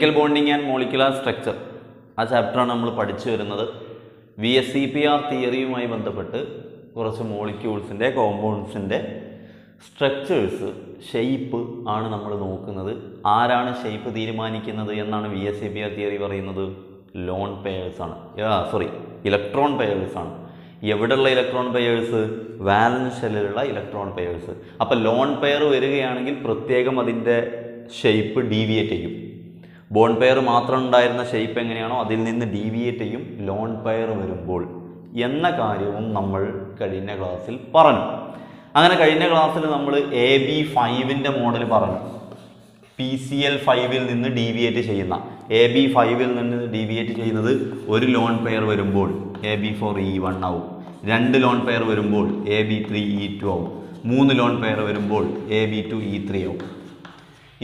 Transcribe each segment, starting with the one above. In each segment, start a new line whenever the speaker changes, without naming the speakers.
Chemical bonding and molecular structure ആ ചാപ്റ്ററാണ് നമ്മൾ പഠിച്ചു വരുന്നത്. V S C P R തിയറിയുമായി ബന്ധപ്പെട്ട് കുറച്ച് മോളിക്യൂൾസിന്റെ കോമ്പൗണ്ട്സിന്റെ സ്ട്രക്ചേഴ്സ് ഷെയ്പ്പ് ആണ് നമ്മൾ നോക്കുന്നത്. ആരാണ് ഷെയ്പ്പ് തീരുമാനിക്കുന്നത് എന്നാണ് V S C P R theory പറയുന്നത്? ലോൺ പെയേഴ്സ് ആണ്. സോറി ഇലക്ട്രോൺ പെയേഴ്സ് ആണ്. എവിടെയുള്ള ഇലക്ട്രോൺ പെയേഴ്സ് വാലൻസ് ഷെല്ലിലുള്ള ഇലക്ട്രോൺ പെയേഴ്സ് അപ്പോൾ ലോൺ പെയർ വരികയാണെങ്കിൽ പ്രത്യേകം അതിന്റെ ഷെയ്പ്പ് ഡീവിയേറ്റ് ചെയ്യും. ബോൺ പെയർ മാത്രം ഉണ്ടായിരുന്ന ഷേപ്പ് എങ്ങനെയാണോ അതിൽ നിന്ന് ഡീവിയേറ്റ് ചെയ്യും ലോൺ പെയർ വരുമ്പോൾ എന്ന കാര്യവും നമ്മൾ കഴിഞ്ഞ ക്ലാസ്സിൽ പറഞ്ഞു. അങ്ങനെ കഴിഞ്ഞ ക്ലാസ്സിൽ നമ്മൾ എ ബി ഫൈവിന്റെ മോഡൽ പറഞ്ഞു. പി സി എൽ ഫൈവിൽ നിന്ന് ഡീവിയേറ്റ് ചെയ്യുന്ന എ ബി ഫൈവിൽ നിന്ന് ഡീവിയേറ്റ് ചെയ്യുന്നത് ഒരു ലോൺ പെയർ വരുമ്പോൾ A B four E one ആവും. രണ്ട് ലോൺ പെയർ വരുമ്പോൾ A B three E two ആവും. മൂന്ന് ലോൺ പെയർ വരുമ്പോൾ A B two E three ആവും.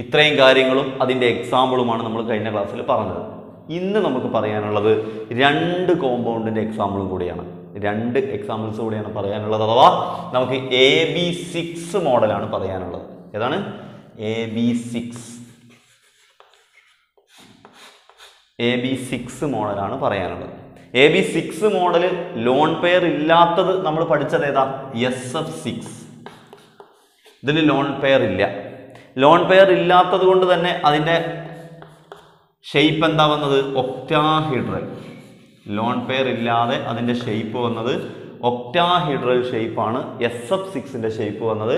ഇത്രയും കാര്യങ്ങളും അതിന്റെ എക്സാമ്പിളുമാണ് നമ്മൾ കഴിഞ്ഞ ക്ലാസ്സിൽ പറഞ്ഞത്. ഇന്ന് നമുക്ക് പറയാനുള്ളത് രണ്ട് കോമ്പൗണ്ടിന്റെ എക്സാമ്പിളും കൂടിയാണ്. രണ്ട് എക്സാമ്പിൾസ് കൂടിയാണ് പറയാനുള്ളത് അഥവാ നമുക്ക് എ ബി സിക്സ് മോഡലാണ് പറയാനുള്ളത്. ഏതാണ്? A B six A B six മോഡലാണ് പറയാനുള്ളത്. A B six model lone pair ഇല്ലാത്തത് നമ്മൾ പഠിച്ചത് ഏതാ? എസ് എഫ് സിക്സ് ഇതിന് ലോൺ പെയർ ഇല്ല. ലോൺ പെയർ ഇല്ലാത്തത് കൊണ്ട് തന്നെ അതിന്റെ ഷെയ്പ്പ് എന്താ വന്നത്? ഒക്ടാഹിഡ്രൽ ലോൺ പെയർ ഇല്ലാതെ അതിന്റെ ഷെയ്പ്പ് വന്നത് ഒക്ടാഹിഡ്രൽ ഷെയ്പ്പാണ് എസ് എഫ് സിക്സിന്റെ ഷെയ്പ്പ് വന്നത്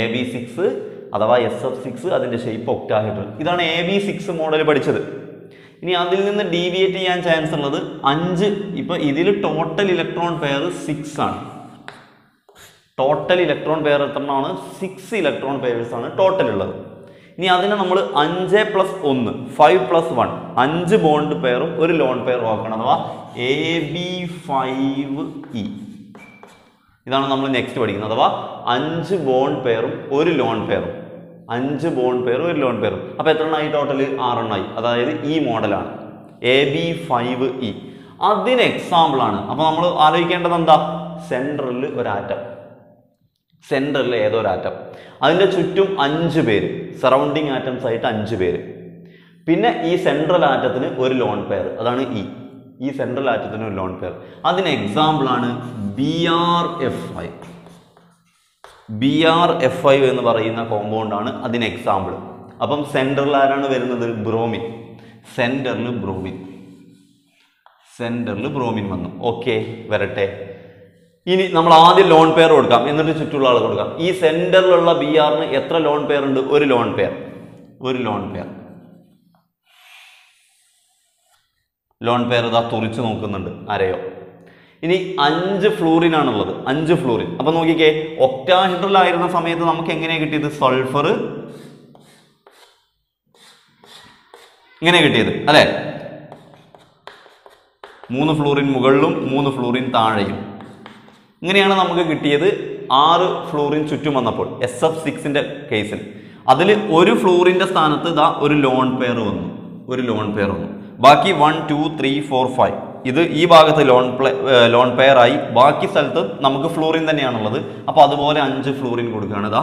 എ ബി സിക്സ് അഥവാ എസ് എഫ് സിക്സ് അതിന്റെ ഷെയ്പ്പ് ഒക്ടാഹിഡ്രൽ ഇതാണ് എ ബി സിക്സ് മോഡൽ പഠിച്ചത്. ഇനി അതിൽ നിന്ന് ഡീവിയേറ്റ് ചെയ്യാൻ ചാൻസ് ഉള്ളത് അഞ്ച്. ഇപ്പോൾ ഇതിൽ ടോട്ടൽ ഇലക്ട്രോൺ പെയർ സിക്സ് ആണ്. ടോട്ടൽ ഇലക്ട്രോൺ പെയർ എത്രണ്ണമാണ് സിക്സ് ഇലക്ട്രോൺ പെയർസ് ആണ് ടോട്ടൽ ഉള്ളത്. ഇനി അതിനെ നമ്മൾ അഞ്ച് പ്ലസ് ഒന്ന് ഫൈവ് പ്ലസ് വൺ അഞ്ച് ബോണ്ട് പെയറും ഒരു ലോൺ പെയറും ആക്കണം അഥവാ എ ബി ഫൈവ് ഇ ഇതാണ് നമ്മൾ നെക്സ്റ്റ് പഠിക്കുന്നത്. അഥവാ അഞ്ച് ബോണ്ട് പെയറും ഒരു ലോൺ പെയറും അഞ്ച് ബോണ്ട് പെയറും ഒരു ലോൺ പെയറും അപ്പോൾ എത്ര എണ്ണമായി ടോട്ടൽ ആറെണ്ണമായി അതായത് ഈ മോഡലാണ് എ ബി ഫൈവ് ഇ അതിന് എക്സാമ്പിളാണ് അപ്പോൾ നമ്മൾ ആലോചിക്കേണ്ടത് എന്താ? സെൻട്രലിൽ ഒരു ആറ്റം സെന്ററിൽ ഏതോ ഒരു ആറ്റം അതിന്റെ ചുറ്റും അഞ്ച് പേര് സറൗണ്ടിങ് ആറ്റംസ് ആയിട്ട് അഞ്ച് പേര്. പിന്നെ ഈ സെൻട്രൽ ആറ്റത്തിന് ഒരു ലോൺ പെയർ അതാണ് ഇ ഈ സെൻട്രൽ ആറ്റത്തിന് ഒരു ലോൺ പെയർ അതിന് എക്സാമ്പിളാണ് B R F I B R F I എന്ന് പറയുന്ന കോമ്പൗണ്ട് ആണ് അതിന് എക്സാമ്പിൾ അപ്പം സെന്ററിൽ ആരാണ് വരുന്നത്? ബ്രോമിൻ സെന്ററിൽ ബ്രോമിൻ സെന്ററിൽ ബ്രോമിൻ വന്നു. ഓക്കെ വരട്ടെ. ഇനി നമ്മൾ ആദ്യം ലോൺ പെയർ കൊടുക്കാം. എന്നിട്ട് ചുറ്റുള്ള ആൾ കൊടുക്കാം. ഈ സെന്ററിലുള്ള ബി ആറിന് എത്ര ലോൺ പെയർ ഉണ്ട്? ഒരു ലോൺ പെയർ ഒരു ലോൺ പെയർ ലോൺ പെയർ ഇതാ തുറിച്ച് നോക്കുന്നുണ്ട് അരയോ. ഇനി അഞ്ച് ഫ്ലൂറിൻ ആണുള്ളത്. അഞ്ച് ഫ്ലൂറിൻ അപ്പൊ നോക്കിക്കേ ഒക്ടാഹിഡ്രൽ ആയിരുന്ന സമയത്ത് നമുക്ക് എങ്ങനെയാണ് കിട്ടിയത്? സൾഫർ ഇങ്ങനെ കിട്ടിയത് അല്ലേ? മൂന്ന് ഫ്ലൂറിൻ മുകളിലും മൂന്ന് ഫ്ലൂറിൻ താഴെയും. ഇങ്ങനെയാണ് നമുക്ക് കിട്ടിയത് ആറ് ഫ്ലൂറിൻ ചുറ്റും വന്നപ്പോൾ എസ് എഫ് സിക്സിന്റെ കേസിൽ അതിൽ ഒരു ഫ്ലൂറിന്റെ സ്ഥാനത്ത് ഇതാ ഒരു ലോൺ പെയർ വന്നു. ഒരു ലോൺ പെയർ വന്നു. ബാക്കി one two three four five ഇത് ഈ ഭാഗത്ത് ലോൺ ലോൺ പെയർ ആയി. ബാക്കി സ്ഥലത്ത് നമുക്ക് ഫ്ലൂറിൻ തന്നെയാണുള്ളത്. അപ്പോൾ അതുപോലെ അഞ്ച് ഫ്ലൂറിൻ കൊടുക്കുകയാണ്. ഇതാ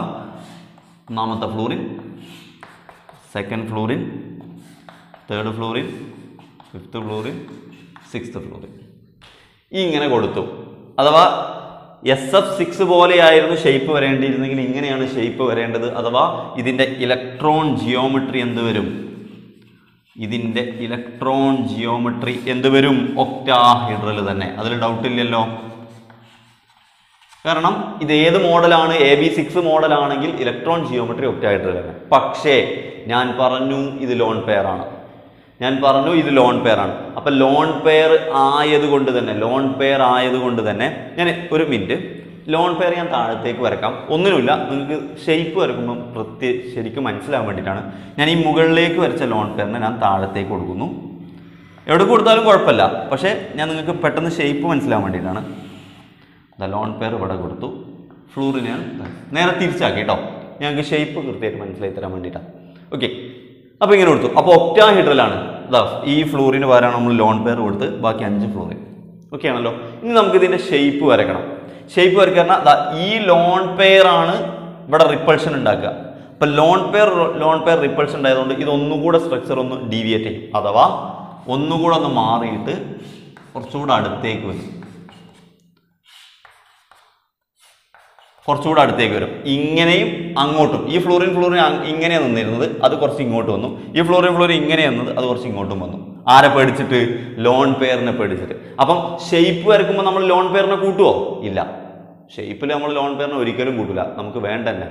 ഒന്നാമത്തെ fluorine second fluorine third fluorine fifth fluorine sixth fluorine ഇങ്ങനെ കൊടുത്തു. അഥവാ എസ് എഫ് സിക്സ് പോലെയായിരുന്നു ഷേപ്പ് വരേണ്ടിയിരുന്നെങ്കിൽ ഇങ്ങനെയാണ് ഷേപ്പ് വരേണ്ടത്. അഥവാ ഇതിന്റെ ഇലക്ട്രോൺ ജിയോമെട്രി എന്ത് വരും? ഇതിന്റെ ഇലക്ട്രോൺ ജിയോമെട്രി എന്ത് വരും? ഒക്ടാഹൈഡ്രൽ തന്നെ. അതിൽ ഡൗട്ട് ഇല്ലല്ലോ. കാരണം ഇത് ഏത് മോഡലാണ്? എ ബി സിക്സ് മോഡലാണെങ്കിൽ ഇലക്ട്രോൺ ജിയോമെട്രി ഒക്ടാഹൈഡ്രൽ തന്നെ പക്ഷേ ഞാൻ പറഞ്ഞു ഇത് ലോൺ പെയറാണ് ഞാൻ പറഞ്ഞു ഇത് ലോൺ പെയർ ആണ്. അപ്പം ലോൺ പെയർ ആയതുകൊണ്ട് തന്നെ ലോൺ പെയർ ആയതുകൊണ്ട് തന്നെ ഞാൻ ഒരു മിനിറ്റ് ലോൺ പെയർ ഞാൻ താഴത്തേക്ക് വരക്കാം. ഒന്നിനുമില്ല നിങ്ങൾക്ക് ഷേപ്പ് വരക്കുമ്പം പ്രത്യേക ശരിക്കും മനസ്സിലാകാൻ വേണ്ടിയിട്ടാണ്. ഞാൻ ഈ മുകളിലേക്ക് വരച്ച ലോൺ പെയറിനെ ഞാൻ താഴത്തേക്ക് കൊടുക്കുന്നു. എവിടെ കൊടുത്താലും കുഴപ്പമില്ല. പക്ഷേ ഞാൻ നിങ്ങൾക്ക് പെട്ടെന്ന് ഷേപ്പ് മനസ്സിലാകാൻ വേണ്ടിയിട്ടാണ്. ലോൺ പെയർ ഇവിടെ കൊടുത്തു. ഫ്ലൂറിനെ നേരെ തിരിച്ചാക്കി കേട്ടോ. ഞങ്ങൾക്ക് ഷേപ്പ് കൃത്യമായിട്ട് മനസ്സിലാക്കി തരാൻ വേണ്ടിയിട്ടാണ്. ഓക്കെ അപ്പോൾ ഇങ്ങനെ കൊടുത്തു. അപ്പോൾ ഒക്ടാഹിഡ്രലാണ് ഇതാ ഈ ഫ്ലോറിന് പകരമാണ് നമ്മൾ ലോൺ പെയർ കൊടുത്ത് ബാക്കി അഞ്ച് ഫ്ലോറിൻ ഓക്കെ ആണല്ലോ? ഇനി നമുക്ക് ഇതിന്റെ ഷേപ്പ് വരക്കണം ഷേപ്പ് വരയ്ക്കാൻ ഈ ലോൺ പെയർ ആണ് ഇവിടെ റിപ്പൾഷൻ ഉണ്ടാക്കുക. അപ്പം lone pair lone pair repulsion ഉണ്ടായതുകൊണ്ട് ഇത് ഒന്നുകൂടെ സ്ട്രക്ചർ ഒന്ന് ഡീവിയേറ്റ് ചെയ്യും. അഥവാ ഒന്നുകൂടെ ഒന്ന് മാറിയിട്ട് കുറച്ചുകൂടെ അടുത്തേക്ക് വരും. കുറച്ചുകൂടെ അടുത്തേക്ക് വരും. ഇങ്ങനെയും അങ്ങോട്ടും. ഈ ഫ്ലോറിൻ ഫ്ലോറിൻ ഇങ്ങനെയാണ് നിന്നിരുന്നത് അത് കുറച്ച് ഇങ്ങോട്ട് വന്നു. ഈ ഫ്ലോറിൻ ഫ്ലോറിൻ ഇങ്ങനെ വന്നത് അത് കുറച്ച് ഇങ്ങോട്ടും വന്നു. ആരെ പേടിച്ചിട്ട്? ലോൺ പെയറിനെ പേടിച്ചിട്ട്. അപ്പം ഷെയ്പ്പ് വരക്കുമ്പോൾ നമ്മൾ ലോൺ പെയറിനെ കൂട്ടുമോ ഇല്ല. ഷെയ്പ്പിൽ നമ്മൾ ലോൺ പെയറിനെ ഒരിക്കലും കൂട്ടില്ല നമുക്ക് വേണ്ട തന്നെ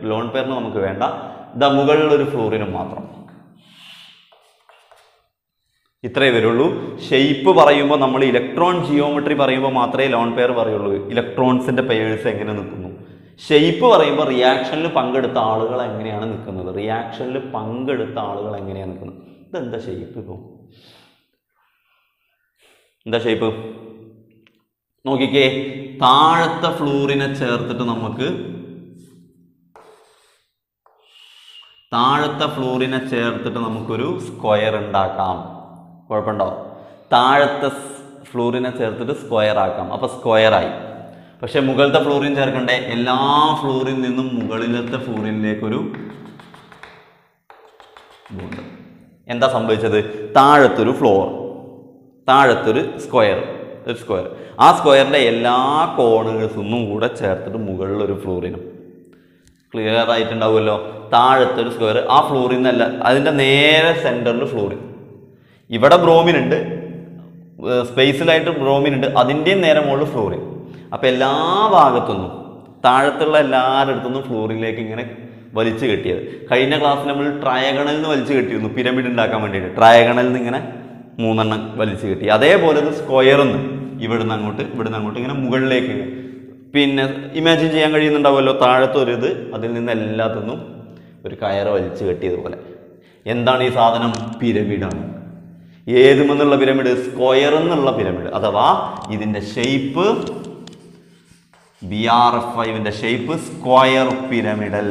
ലോൺ പെയറിന് നമുക്ക് വേണ്ട. ഇതാ മുകളിലൊരു ഫ്ലോറിനും മാത്രം. ഇത്രേ വരുള്ളൂ. ഷെയ്പ്പ് പറയുമ്പോൾ നമ്മൾ ഇലക്ട്രോൺ ജിയോമെട്രി പറയുമ്പോൾ മാത്രമേ ലോൺ പെയർ പറയുള്ളൂ. ഇലക്ട്രോൺസിന്റെ പെയേഴ്സ് എങ്ങനെ നിൽക്കുന്നു? ഷെയ്പ്പ് പറയുമ്പോൾ റിയാക്ഷനിൽ പങ്കെടുത്ത ആളുകൾ എങ്ങനെയാണ് നിൽക്കുന്നത്? റിയാക്ഷനിൽ പങ്കെടുത്ത ആളുകൾ എങ്ങനെയാണ് നിൽക്കുന്നത്? ഇതെന്താ ഷെയ്പ്പ് ഇപ്പോൾ എന്താ ഷെയ്പ്പ്? നോക്കിക്കേ താഴത്തെ ഫ്ലൂറിനെ ചേർത്തിട്ട് നമുക്ക് താഴത്തെ ഫ്ലൂറിനെ ചേർത്തിട്ട് നമുക്കൊരു സ്ക്വയർ ഉണ്ടാക്കാം. കുഴപ്പമുണ്ടോ? താഴത്തെ ഫ്ലൂറിനെ ചേർത്തിട്ട് സ്ക്വയർ ആക്കാം. അപ്പോൾ സ്ക്വയർ ആയി. പക്ഷെ മുകളിലത്തെ ഫ്ലോറിൻ ചേർക്കണ്ടേ? എല്ലാ ഫ്ലൂറിൽ നിന്നും മുകളിലത്തെ ഫ്ലൂറിനിലേക്കൊരു ഇതുണ്ട്. എന്താ സംഭവിച്ചത്? താഴത്തൊരു ഫ്ലോർ താഴത്തൊരു സ്ക്വയർ ഒരു സ്ക്വയർ. ആ സ്ക്വയറിന്റെ എല്ലാ കോണേഴ്സൊന്നും കൂടെ ചേർത്തിട്ട് മുകളിലൊരു ഫ്ലോറിനും. ക്ലിയർ ആയിട്ടുണ്ടാവുമല്ലോ? താഴത്തെ ഒരു സ്ക്വയർ ആ ഫ്ലോറിൽ നിന്നല്ല അതിന്റെ നേരെ സെന്ററിൽ ഫ്ലോറിൻ. ഇവിടെ ബ്രോമിനുണ്ട് സ്പേസിലായിട്ട് ബ്രോമിനുണ്ട് അതിന്റെയും നേരെ മുകളിൽ ഫ്ലോറിൻ. അപ്പോൾ എല്ലാ ഭാഗത്തുനിന്നും താഴത്തുള്ള എല്ലാവരുടെ അടുത്തുനിന്നും ഫ്ലോറിലേക്ക് ഇങ്ങനെ വലിച്ചു കെട്ടിയത്. കഴിഞ്ഞ ക്ലാസ്സിൽ നമ്മൾ ട്രയഗണലിൽ നിന്ന് വലിച്ചു കെട്ടിയിരുന്നു പിരമിഡ് ഉണ്ടാക്കാൻ വേണ്ടിയിട്ട്. ട്രയഗണലിൽ നിന്ന് ഇങ്ങനെ മൂന്നെണ്ണം വലിച്ചു കെട്ടി. അതേപോലെ ഇത് സ്ക്വയറിന്ന് ഇവിടുന്ന് അങ്ങോട്ട് ഇവിടുന്ന് അങ്ങോട്ട് ഇങ്ങനെ മുകളിലേക്ക് പിന്നെ ഇമാജിൻ ചെയ്യാൻ കഴിയുന്നുണ്ടാവുമല്ലോ താഴത്തെ ഒരു ഇത് അതിൽ നിന്ന് എല്ലാത്തുനിന്നും ഒരു കയറ് വലിച്ചു കെട്ടിയതുപോലെ എന്താണ് ഈ സാധനം? പിരമിഡാണ് ഏതുമെന്നുള്ള പിരമിഡ് സ്ക്വയർ എന്നുള്ള പിരമിഡ് അഥവാ ഇതിന്റെ shape B R F ഫൈവിന്റെ shape square pyramidal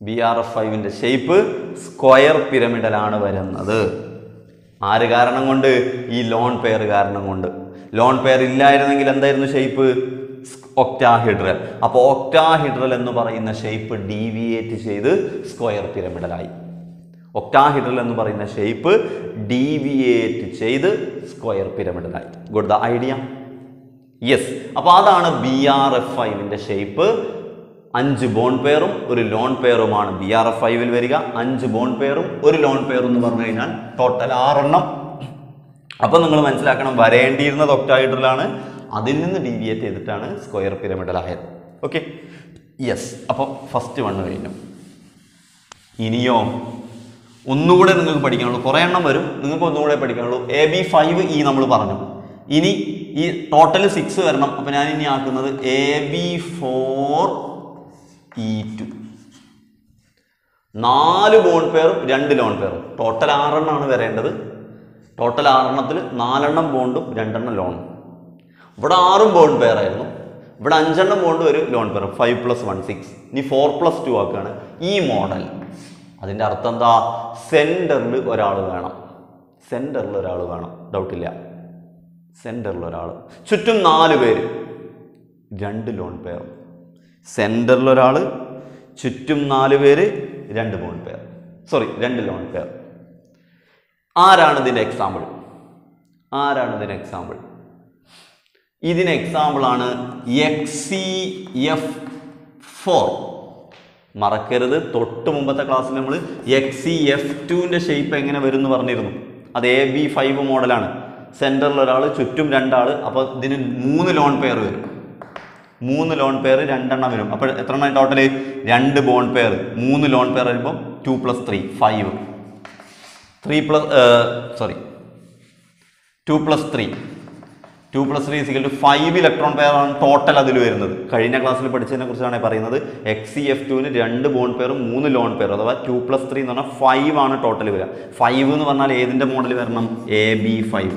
B R F ഫൈവിന്റെ shape square പിരമിഡലാണ് വരുന്നത്. ആര് കാരണം കൊണ്ട്? ഈ ലോൺ പെയർ കാരണം കൊണ്ട്. ലോൺ പെയർ ഇല്ലായിരുന്നെങ്കിൽ എന്തായിരുന്നു ഷേപ്പ് ഒക്ടാഹിഡ്രൽ അപ്പോൾ ഒക്ടാഹിഡ്രൽ എന്ന് പറയുന്ന ഷേപ്പ് ഡീവിയേറ്റ് ചെയ്ത് സ്ക്വയർ പിരമിഡലായി ഒക്ടാഹിഡ്രൽ എന്ന് പറയുന്ന ഷേപ്പ് ഡീവിയേറ്റ് ചെയ്ത് സ്ക്വയർ പിരമിഡായി ഗുഡ് ദ ഐഡിയ യെസ് അപ്പോൾ അതാണ് ബി ആർ എഫ് ഫൈവിന്റെ ഷേപ്പ് അഞ്ച് ബോൺ പെയറും ഒരു ലോൺ പെയറുമാണ് ബി ആർ എഫ് ഫൈവിൽ വരിക. അഞ്ച് ബോൺ പെയറും ഒരു ലോൺ പെയറും എന്ന് പറഞ്ഞു കഴിഞ്ഞാൽ ടോട്ടൽ ആറെണ്ണം. അപ്പോൾ നിങ്ങൾ മനസ്സിലാക്കണം വരേണ്ടിയിരുന്നത് ഒക്ടാഹിഡ്രലാണ് അതിൽ നിന്ന് ഡീവിയേറ്റ് ചെയ്തിട്ടാണ് സ്ക്വയർ പിരമിഡലായത് ഓക്കെ യെസ് അപ്പോൾ ഫസ്റ്റ് വണ്ണ് കഴിഞ്ഞു. ഇനിയോ ഒന്നുകൂടെ നിങ്ങൾക്ക് പഠിക്കാനുള്ളൂ. കുറേ എണ്ണം വരും. നിങ്ങൾക്ക് ഒന്നുകൂടെ പഠിക്കാനുള്ളൂ. എ ബി ഫൈവ് ഇ നമ്മൾ പറഞ്ഞു. ഇനി ഈ ടോട്ടൽ സിക്സ് വരണം. അപ്പം ഞാൻ ഇനി ആക്കുന്നത് A B four E two നാല് ബോൺ പെയറും രണ്ട് ലോൺ പെയറും ടോട്ടൽ ആറെണ്ണമാണ് വരേണ്ടത്. ടോട്ടൽ ആറെണ്ണത്തിൽ നാലെണ്ണം ബോണ്ടും രണ്ടെണ്ണം ലോണും ഇവിടെ ആറും ബോണ്ട് പെയർ ആയിരുന്നു. ഇവിടെ അഞ്ചെണ്ണം ബോണ്ട് ഒരു lone pair five plus one six ഇനി ഫോർ പ്ലസ് ടു ആക്കുകയാണ്. ഈ മോഡൽ അതിന്റെ അർത്ഥം എന്താ? സെന്ററിൽ ഒരാൾ വേണം. സെന്ററിൽ ഒരാൾ വേണം. ഡൗട്ടില്ല സെന്ററിൽ ഒരാൾ. ചുറ്റും നാല് പേര്. രണ്ട് ലോൺ പെയർ സെന്ററിൽ ഒരാൾ ചുറ്റും നാല് പേര് രണ്ട് ലോൺ പെയർ സോറി രണ്ട് ലോൺ പെയർ ആരാണ് ഇതിന്റെ എക്സാമ്പിൾ ആരാണ് ഇതിന്റെ എക്സാമ്പിൾ ഇതിന് എക്സാമ്പിളാണ് എക്സി എഫ് ഫോർ മറക്കരുത്. തൊട്ട് മുമ്പത്തെ ക്ലാസ്സിൽ നമ്മൾ എക്സ് സി എഫ് ടുവിന്റെ ഷേപ്പ് എങ്ങനെ വരും എന്ന് പറഞ്ഞിരുന്നു. അത് എ ബി ഫൈവ് മോഡലാണ് സെന്ററിൽ ഒരാൾ ചുറ്റും രണ്ടാൾ അപ്പോൾ ഇതിന് മൂന്ന് ലോൺ പെയർ വരും. മൂന്ന് ലോൺ പെയർ രണ്ടെണ്ണം വരും. അപ്പോൾ എത്ര എണ്ണം ടോട്ടൽ രണ്ട് ബോൺ പെയർ മൂന്ന് ലോൺ പെയർ വരുമ്പോൾ two plus three five three plus sorry two plus three two plus three സിക്കൽ two five electron pair ആണ് ടോട്ടൽ അതിൽ വരുന്നത്. കഴിഞ്ഞ ക്ലാസ്സിൽ പഠിച്ചതിനെ കുറിച്ചാണ് പറയുന്നത്. എക്സ് സി എഫ് ടുവിന് രണ്ട് ബോൺ പെയറും മൂന്ന് ലോൺ പെയർ അഥവാ ടു പ്ലസ് ത്രീ എന്ന് പറഞ്ഞാൽ ഫൈവ് ആണ് ടോട്ടൽ വരിക. ഫൈവ് എന്ന് പറഞ്ഞാൽ ഏതിന്റെ മോഡൽ വരണം? എ ബി ഫൈവ്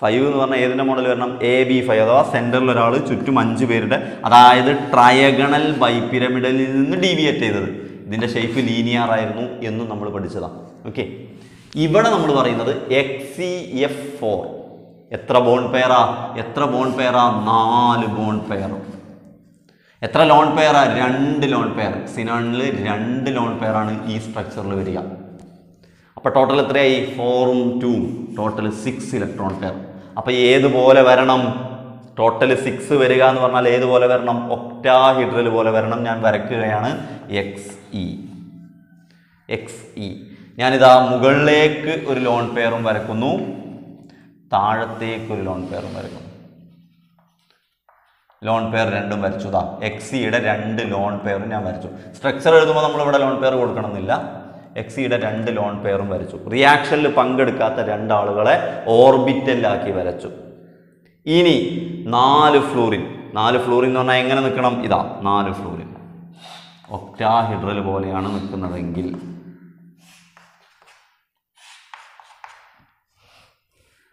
ഫൈവ് എന്ന് പറഞ്ഞാൽ ഏതിന്റെ മോഡൽ വരണം? എ ബി ഫൈവ് അഥവാ സെന്ററിൽ ഒരാൾ ചുറ്റും അഞ്ച് പേരുടെ അതായത് ട്രയഗണൽ ബൈപിരമിഡലിൽ നിന്ന് ഡീവിയേറ്റ് ചെയ്തത്. ഇതിന്റെ ഷേപ്പ് ലീനിയർ ആയിരുന്നു എന്നും നമ്മൾ പഠിച്ചതാണ്. ഓക്കെ ഇവിടെ നമ്മൾ പറയുന്നത് എക്സ് സി എഫ് ഫോർ എത്ര ബോൺ പെയറാ എത്ര ബോൺ പെയറാ നാല് ബോൺ പെയർ എത്ര ലോൺ പെയറാ രണ്ട് ലോൺ പെയർ സിനോണിൽ രണ്ട് ലോൺ പെയറാണ് ഈ സ്ട്രക്ചറിൽ വരിക. അപ്പോൾ ടോട്ടൽ എത്രയായി? ഫോറും ടൂവും ടോട്ടൽ സിക്സ് ഇലക്ട്രോൺ പെയർ അപ്പോൾ ഏതുപോലെ വരണം? ടോട്ടൽ സിക്സ് വരിക എന്ന് പറഞ്ഞാൽ ഏതുപോലെ വരണം? ഒക്ടാഹിഡ്രൽ പോലെ വരണം. ഞാൻ വരയ്ക്കുകയാണ് എക്സ് ഇ എക്സ് ഇ ഞാനിതാ മുകളിലേക്ക് ഒരു ലോൺ പെയറും വരക്കുന്നു. താഴത്തേക്ക് ഒരു ലോൺ പെയറും വരക്കുന്നു ലോൺ പെയർ രണ്ടും വരച്ചു. ഇതാ എക്സിയുടെ രണ്ട് ലോൺ പെയറും ഞാൻ വരച്ചു. സ്ട്രക്ചർ എഴുതുമ്പോൾ നമ്മൾ ഇവിടെ ലോൺ പെയർ കൊടുക്കണമെന്നില്ല. എക്സിയുടെ രണ്ട് ലോൺ പെയറും വരച്ചു. റിയാക്ഷനിൽ പങ്കെടുക്കാത്ത രണ്ടാളുകളെ ഓർബിറ്റലാക്കി വരച്ചു. ഇനി നാല് ഫ്ലൂറിൻ. നാല് ഫ്ലൂറിൻ എന്ന് പറഞ്ഞാൽ എങ്ങനെ നിൽക്കണം? ഇതാ നാല് ഫ്ലൂറിൻ. ഒക്ടാഹിഡ്രൽ പോലെയാണ് നിൽക്കുന്നതെങ്കിൽ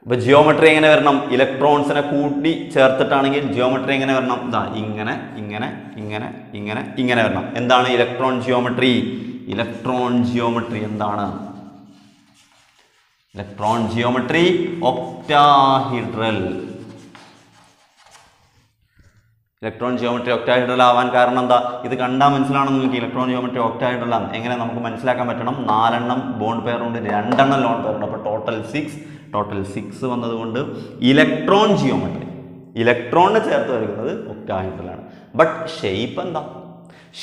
ഇപ്പൊ ജിയോമെട്രി എങ്ങനെ വരണം? ഇലക്ട്രോൺസിനെ കൂട്ടി ചേർത്തിട്ടാണെങ്കിൽ ജിയോമെട്രി എങ്ങനെ വരണം? ഇതാ ഇങ്ങനെ ഇങ്ങനെ ഇങ്ങനെ ഇങ്ങനെ ഇങ്ങനെ വരണം. എന്താണ് ഇലക്ട്രോൺ ജിയോമെട്രി ഇലക്ട്രോൺ ജിയോമെട്രി എന്താണ്? Electron geometry octahedral electron geometry octahedral ആവാൻ കാരണം എന്താ? ഇത് കണ്ടാൽ മനസ്സിലാണെന്ന് നിങ്ങൾക്ക് ഇലക്ട്രോൺ ജിയോമെട്രി ഒക്ടാഹൈഡ്രൽ ആണ്. എങ്ങനെ നമുക്ക് മനസ്സിലാക്കാൻ പറ്റണം? നാലെണ്ണം ബോണ്ട് പെയർ ഉണ്ട്. രണ്ടെണ്ണം ലോൺ പെയർ ഉണ്ട്. അപ്പോൾ ടോട്ടൽ സിക്സ് ടോട്ടൽ സിക്സ് വന്നതുകൊണ്ട് ഇലക്ട്രോൺ ജിയോമെട്രി ഇലക്ട്രോണിന് ചേർത്ത് വരുന്നത് ഒക്ടാഹിഡ്രലാണ് ബട്ട് ഷെയ്പ്പ് എന്താ?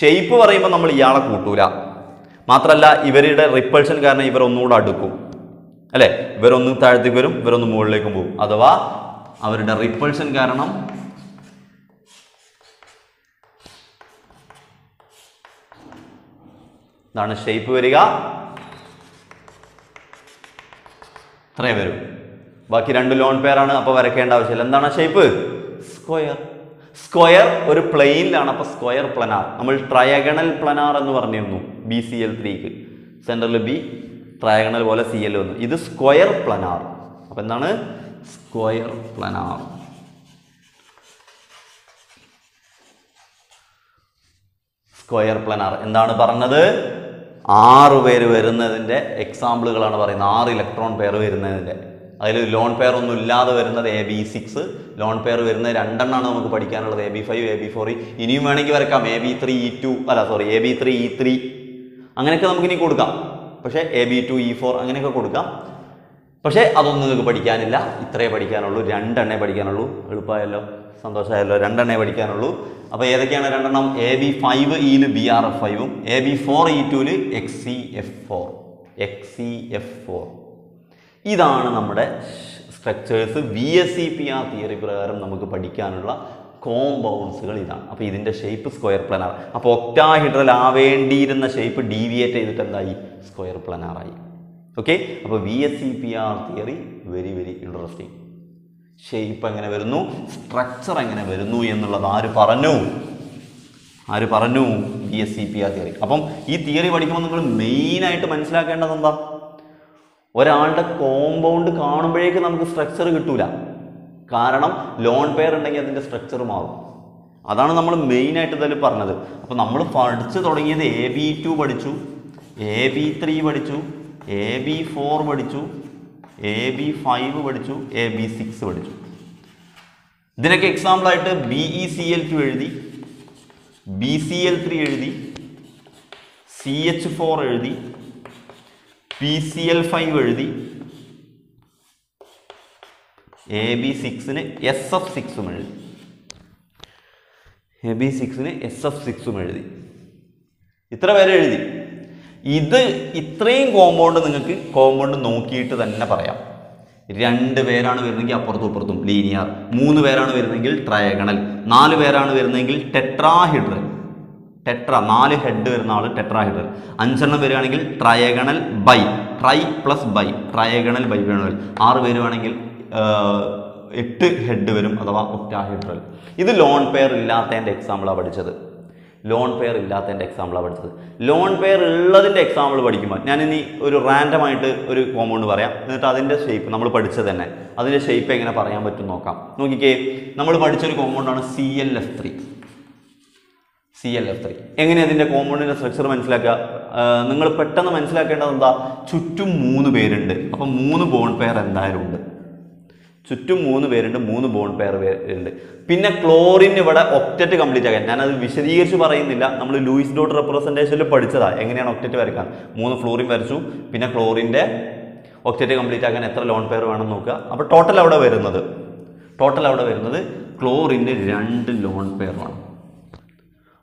ഷെയ്പ്പ് പറയുമ്പോൾ നമ്മൾ ഇയാളെ കൂട്ടൂല. മാത്രമല്ല ഇവരുടെ റിപ്പൾഷൻ കാരണം ഇവർ ഒന്നുകൂടെ അടുക്കും. അല്ലേ? ഇവരൊന്ന് താഴത്തേക്ക് വരും ഇവരൊന്ന് മുകളിലേക്കും പോകും. അഥവാ അവരുടെ റിപ്പൾഷൻ കാരണം ഇതാണ് ഷേപ്പ് വരിക. ഇത്രയും വരും. ബാക്കി രണ്ട് ലോൺ പേരാണ് അപ്പോൾ വരയ്ക്കേണ്ട ആവശ്യമില്ല. എന്താണ് ഷേപ്പ് സ്ക്വയർ സ്ക്വയർ ഒരു പ്ലെയിനിലാണ് അപ്പോൾ സ്ക്വയർ പ്ലനാർ നമ്മൾ ട്രയഗണൽ പ്ലനാർ എന്ന് പറഞ്ഞിരുന്നു ബി സി എൽ ത്രീക്ക് സെന്ററിൽ ബി ട്രയഗണൽ പോലെ സി എൽ വന്നു. ഇത് സ്ക്വയർ പ്ലനാർ അപ്പോൾ എന്താണ്? സ്ക്വയർ പ്ലനാർ സ്ക്വയർ പ്ലനാർ എന്താണ് പറഞ്ഞത്? ആറ് പേര് വരുന്നതിന്റെ എക്സാമ്പിളുകളാണ് പറയുന്നത്. ആറ് ഇലക്ട്രോൺ പെയർ വരുന്നതിന്റെ. അതിൽ ലോൺ പെയർ ഒന്നും ഇല്ലാതെ വരുന്നത് A B six lone pair വരുന്നത് രണ്ടെണ്ണമാണ് നമുക്ക് പഠിക്കാനുള്ളത്. A B five A B four ഇനിയും വേണമെങ്കിൽ വരക്കാം A B three E two അല്ല sorry A B three E three അങ്ങനെയൊക്കെ നമുക്ക് ഇനി കൊടുക്കാം. പക്ഷേ A B two E four അങ്ങനെയൊക്കെ കൊടുക്കാം. പക്ഷേ അതൊന്നും നിങ്ങൾക്ക് പഠിക്കാനില്ല. ഇത്രയേ പഠിക്കാനുള്ളൂ. രണ്ടെണ്ണേ പഠിക്കാനുള്ളൂ. എളുപ്പമായല്ലോ. സന്തോഷമായല്ലോ. രണ്ടെണ്ണേ പഠിക്കാനുള്ളൂ. അപ്പോൾ ഏതൊക്കെയാണ് രണ്ടെണ്ണം? എ ബി ഫൈവ് ഇയിൽ ബി ആർ എഫ് ഫൈവും എ ബി ഫോർ ഇ ടുവിൽ X C F four X C F four ഇതാണ് നമ്മുടെ structures V S C P R theory പ്രകാരം നമുക്ക് പഠിക്കാനുള്ള കോമ്പൗണ്ട്സുകൾ ഇതാണ്. അപ്പോൾ ഇതിന്റെ ഷേപ്പ് സ്ക്വയർ പ്ലനാർ അപ്പോൾ ഒക്ടാഹിഡ്രൽ ആവേണ്ടിയിരുന്ന ഷേപ്പ് ഡീവിയേറ്റ് ചെയ്തിട്ട് എന്തായി? സ്ക്വയർ പ്ലനാറായി ഓക്കെ അപ്പോൾ V S C P R theory very very interesting shape എങ്ങനെ വരുന്നു? സ്ട്രക്ചർ എങ്ങനെ വരുന്നു എന്നുള്ളത് ആര് പറഞ്ഞു? ആര് പറഞ്ഞു? B S C P R theory അപ്പം ഈ തിയറി പഠിക്കുമ്പോൾ നിങ്ങൾ മെയിനായിട്ട് മനസ്സിലാക്കേണ്ടത് എന്താ? ഒരാളുടെ കോമ്പൗണ്ട് കാണുമ്പോഴേക്ക് നമുക്ക് സ്ട്രക്ചർ കിട്ടൂല. കാരണം ലോൺ പെയർ ഉണ്ടെങ്കിൽ അതിന്റെ സ്ട്രക്ചർ മാറും. അതാണ് നമ്മൾ മെയിനായിട്ട് ഇതിൽ പറഞ്ഞത്. അപ്പോൾ നമ്മൾ പഠിച്ചു തുടങ്ങിയത് എ ബി ടു പഠിച്ചു. എ ബി ത്രീ പഠിച്ചു. എ ബി ഫോർ പഠിച്ചു. എ ബി ഫൈവ് പഠിച്ചു എ ബി സിക്സ് പഠിച്ചു. ഇതിനൊക്കെ എക്സാമ്പിളായിട്ട് B E C L two എഴുതി ബി സി എൽ ത്രീ എഴുതി സി എച്ച് ഫോർ എഴുതി പി സി എൽ ഫൈവ് എഴുതി എ ബി സിക്സിന് എസ് എഫ് സിക്സും എഴുതി. എ ബി സിക്സിന് എസ് എഫ് സിക്സും എഴുതി. ഇത്ര പേരെ എഴുതി. ഇത് ഇത്രയും കോമ്പൗണ്ട് നിങ്ങൾക്ക് കോമ്പൗണ്ട് നോക്കിയിട്ട് തന്നെ പറയാം. രണ്ട് പേരാണ് വരുന്നതെങ്കിൽ അപ്പുറത്തും ഇപ്പുറത്തും ലീനിയർ മൂന്ന് പേരാണ് വരുന്നതെങ്കിൽ ട്രയഗണൽ നാല് പേരാണ് വരുന്നതെങ്കിൽ ടെട്രാഹിഡ്രൽ ടെട്ര നാല് ഹെഡ് വരുന്ന ആൾ ടെട്രാഹിഡ്രൽ അഞ്ചെണ്ണം വരികയാണെങ്കിൽ trigonal bi tri plus bi trigonal bi വേണമെങ്കിൽ ആറ് പേര് വേണമെങ്കിൽ എട്ട് ഹെഡ് വരും അഥവാ ഒറ്റാഹിഡ്രൽ ഇത് ലോൺ പെയർ ഇല്ലാത്തതിന്റെ എക്സാമ്പിളാണ് പഠിച്ചത്. ലോൺ പെയർ ഇല്ലാത്തതിന്റെ എക്സാമ്പിളാണ് പഠിച്ചത്. ലോൺ പെയർ ഉള്ളതിന്റെ എക്സാമ്പിൾ പഠിക്കുമ്പോൾ ഞാൻ ഇനി ഒരു റാൻഡമായിട്ട് ഒരു കോമ്പൗണ്ട് പറയാം. എന്നിട്ട് അതിന്റെ ഷേപ്പ് നമ്മൾ പഠിച്ചത് തന്നെ. അതിന്റെ ഷേപ്പ് എങ്ങനെ പറയാൻ പറ്റും നോക്കാം. നോക്കിക്കേ നമ്മൾ പഠിച്ചൊരു കോമ്പൗണ്ടാണ് C L F three C L F three എങ്ങനെ അതിന്റെ കോമ്പൗണ്ടിന്റെ സ്ട്രക്ചർ മനസ്സിലാക്കുക? നിങ്ങൾ പെട്ടെന്ന് മനസ്സിലാക്കേണ്ടത് എന്താ? ചുറ്റും മൂന്ന് പേരുണ്ട്. അപ്പം മൂന്ന് ബോൺ പെയർ എന്തായാലും ഉണ്ട്. ചുറ്റും മൂന്ന് പേരുണ്ട് മൂന്ന് ബോൺ പെയർ പേരുണ്ട്. പിന്നെ ക്ലോറിൻ ഇവിടെ ഒക്റ്ററ്റ് കംപ്ലീറ്റ് ആക്കാൻ. ഞാനത് വിശദീകരിച്ച് പറയുന്നില്ല. നമ്മൾ ലൂയിസ് ഡോട്ട് റെപ്രസെന്റേഷനിൽ പഠിച്ചതാ. എങ്ങനെയാണ് ഒക്റ്ററ്റ് വരയ്ക്കാൻ മൂന്ന് ഫ്ലോറിൻ വരച്ചു. പിന്നെ ക്ലോറിന്റെ ഒക്റ്ററ്റ് കംപ്ലീറ്റ് ആക്കാൻ എത്ര ലോൺ പെയർ വേണം നോക്കുക. അപ്പോൾ ടോട്ടൽ അവിടെ വരുന്നത്? ടോട്ടൽ അവിടെ വരുന്നത്? ക്ലോറിന്റെ രണ്ട് ലോൺ പെയർ വേണം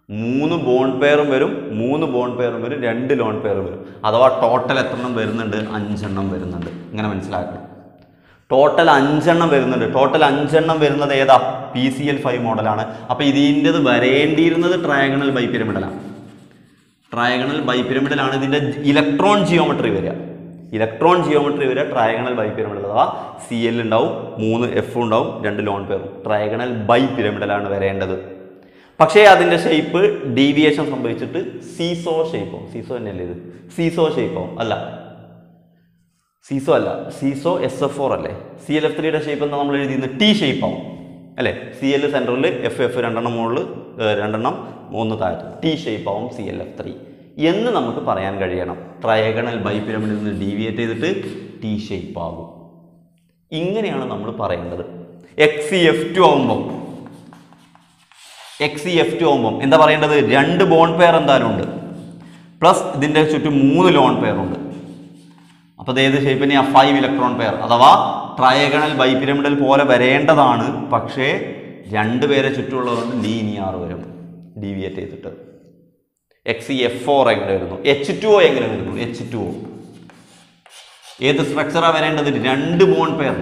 മൂന്ന് ബോൺ പെയറും വരും. മൂന്ന് ബോൺ പെയറും വരും. രണ്ട് ലോൺ പെയറും വരും. അഥവാ ടോട്ടൽ എത്ര എണ്ണം വരുന്നുണ്ട്? അഞ്ചെണ്ണം വരുന്നുണ്ട്. ഇങ്ങനെ മനസ്സിലാക്കണം. ടോട്ടൽ അഞ്ചെണ്ണം വരുന്നുണ്ട്. ടോട്ടൽ അഞ്ചെണ്ണം വരുന്നത് ഏതാ? പി സി എൽ ഫൈവ് മോഡലാണ്. അപ്പോൾ ഇതിന്റെത് വരേണ്ടിയിരുന്നത് ട്രയാഗണൽ ബൈ പിരമിഡലാണ് ട്രയാഗണൽ ബൈ പിരമിഡലാണ് ഇതിന്റെ ഇലക്ട്രോൺ ജിയോമെട്രി വരിക. ഇലക്ട്രോൺ ജിയോമെട്രി വരിക ട്രയാഗണൽ ബൈ അഥവാ സി എൽ ഉണ്ടാവും മൂന്ന് എഫ് ഉണ്ടാവും രണ്ട് ലോൺ പേറും ട്രയാഗണൽ ബൈ പിരമിഡലാണ് വരേണ്ടത്. പക്ഷേ അതിന്റെ ഷേപ്പ് ഡീവിയേഷൻ സംഭവിച്ചിട്ട് സീസോ ഷേപ്പോ സീസോ തന്നെയല്ലേ ഇത്? സീസോ ഷേപ്പോ അല്ല സീസോ അല്ല സീസോ എസ് എഫ് ഫോർ അല്ലേ? സി എൽ എഫ് ത്രീയുടെ ഷേപ്പ് എന്താ നമ്മൾ എഴുതിയിരുന്നത്? ടി ഷേപ്പ് ആവും. അല്ലേ? സി എൽ സെന്ററിൽ എഫ് എഫ് രണ്ടെണ്ണം മുകളിൽ രണ്ടെണ്ണം മൂന്ന് താഴത്ത്. ടി ഷേപ്പ് ആവും സി എൽ എഫ് ത്രീ എന്ന് നമുക്ക് പറയാൻ കഴിയണം. ട്രയഗണൽ ബൈപിരമിഡിൽ നിന്ന് ഡീവിയേറ്റ് ചെയ്തിട്ട് ടി ഷേപ്പ് ആകും. ഇങ്ങനെയാണ് നമ്മൾ പറയേണ്ടത്. എക്സ് സി എഫ് ടു ആവുമ്പോൾ എക്സ് സി എഫ് ടു ആകുമ്പം എന്താ പറയേണ്ടത്? രണ്ട് ബോൺ പെയർ എന്തായാലും ഉണ്ട്. പ്ലസ് ഇതിന്റെ ചുറ്റും മൂന്ന് ലോൺ പെയർ ഉണ്ട്. അപ്പോൾ ഏത് ഷേപ്പിനെ ആ ഫൈവ് ഇലക്ട്രോൺ പെയർ അഥവാ ട്രയഗണൽ ബൈപിരമിഡൽ പോലെ വരേണ്ടതാണ്. പക്ഷേ രണ്ട് പേരെ ചുറ്റുമുള്ളതുകൊണ്ട് ലീനിയാർ വരും. ഡീവിയേറ്റ് ചെയ്തിട്ട്. എക്സ് ഇ എഫ് ഫോർ എങ്ങനെ വരുന്നു? എച്ച് ടു ഒ എങ്ങനെ വരുന്നു? എച്ച് ടു ഒ ഏത് സ്ട്രക്ചറാണ് വരേണ്ടത്? രണ്ട് ബോൺ പെയർ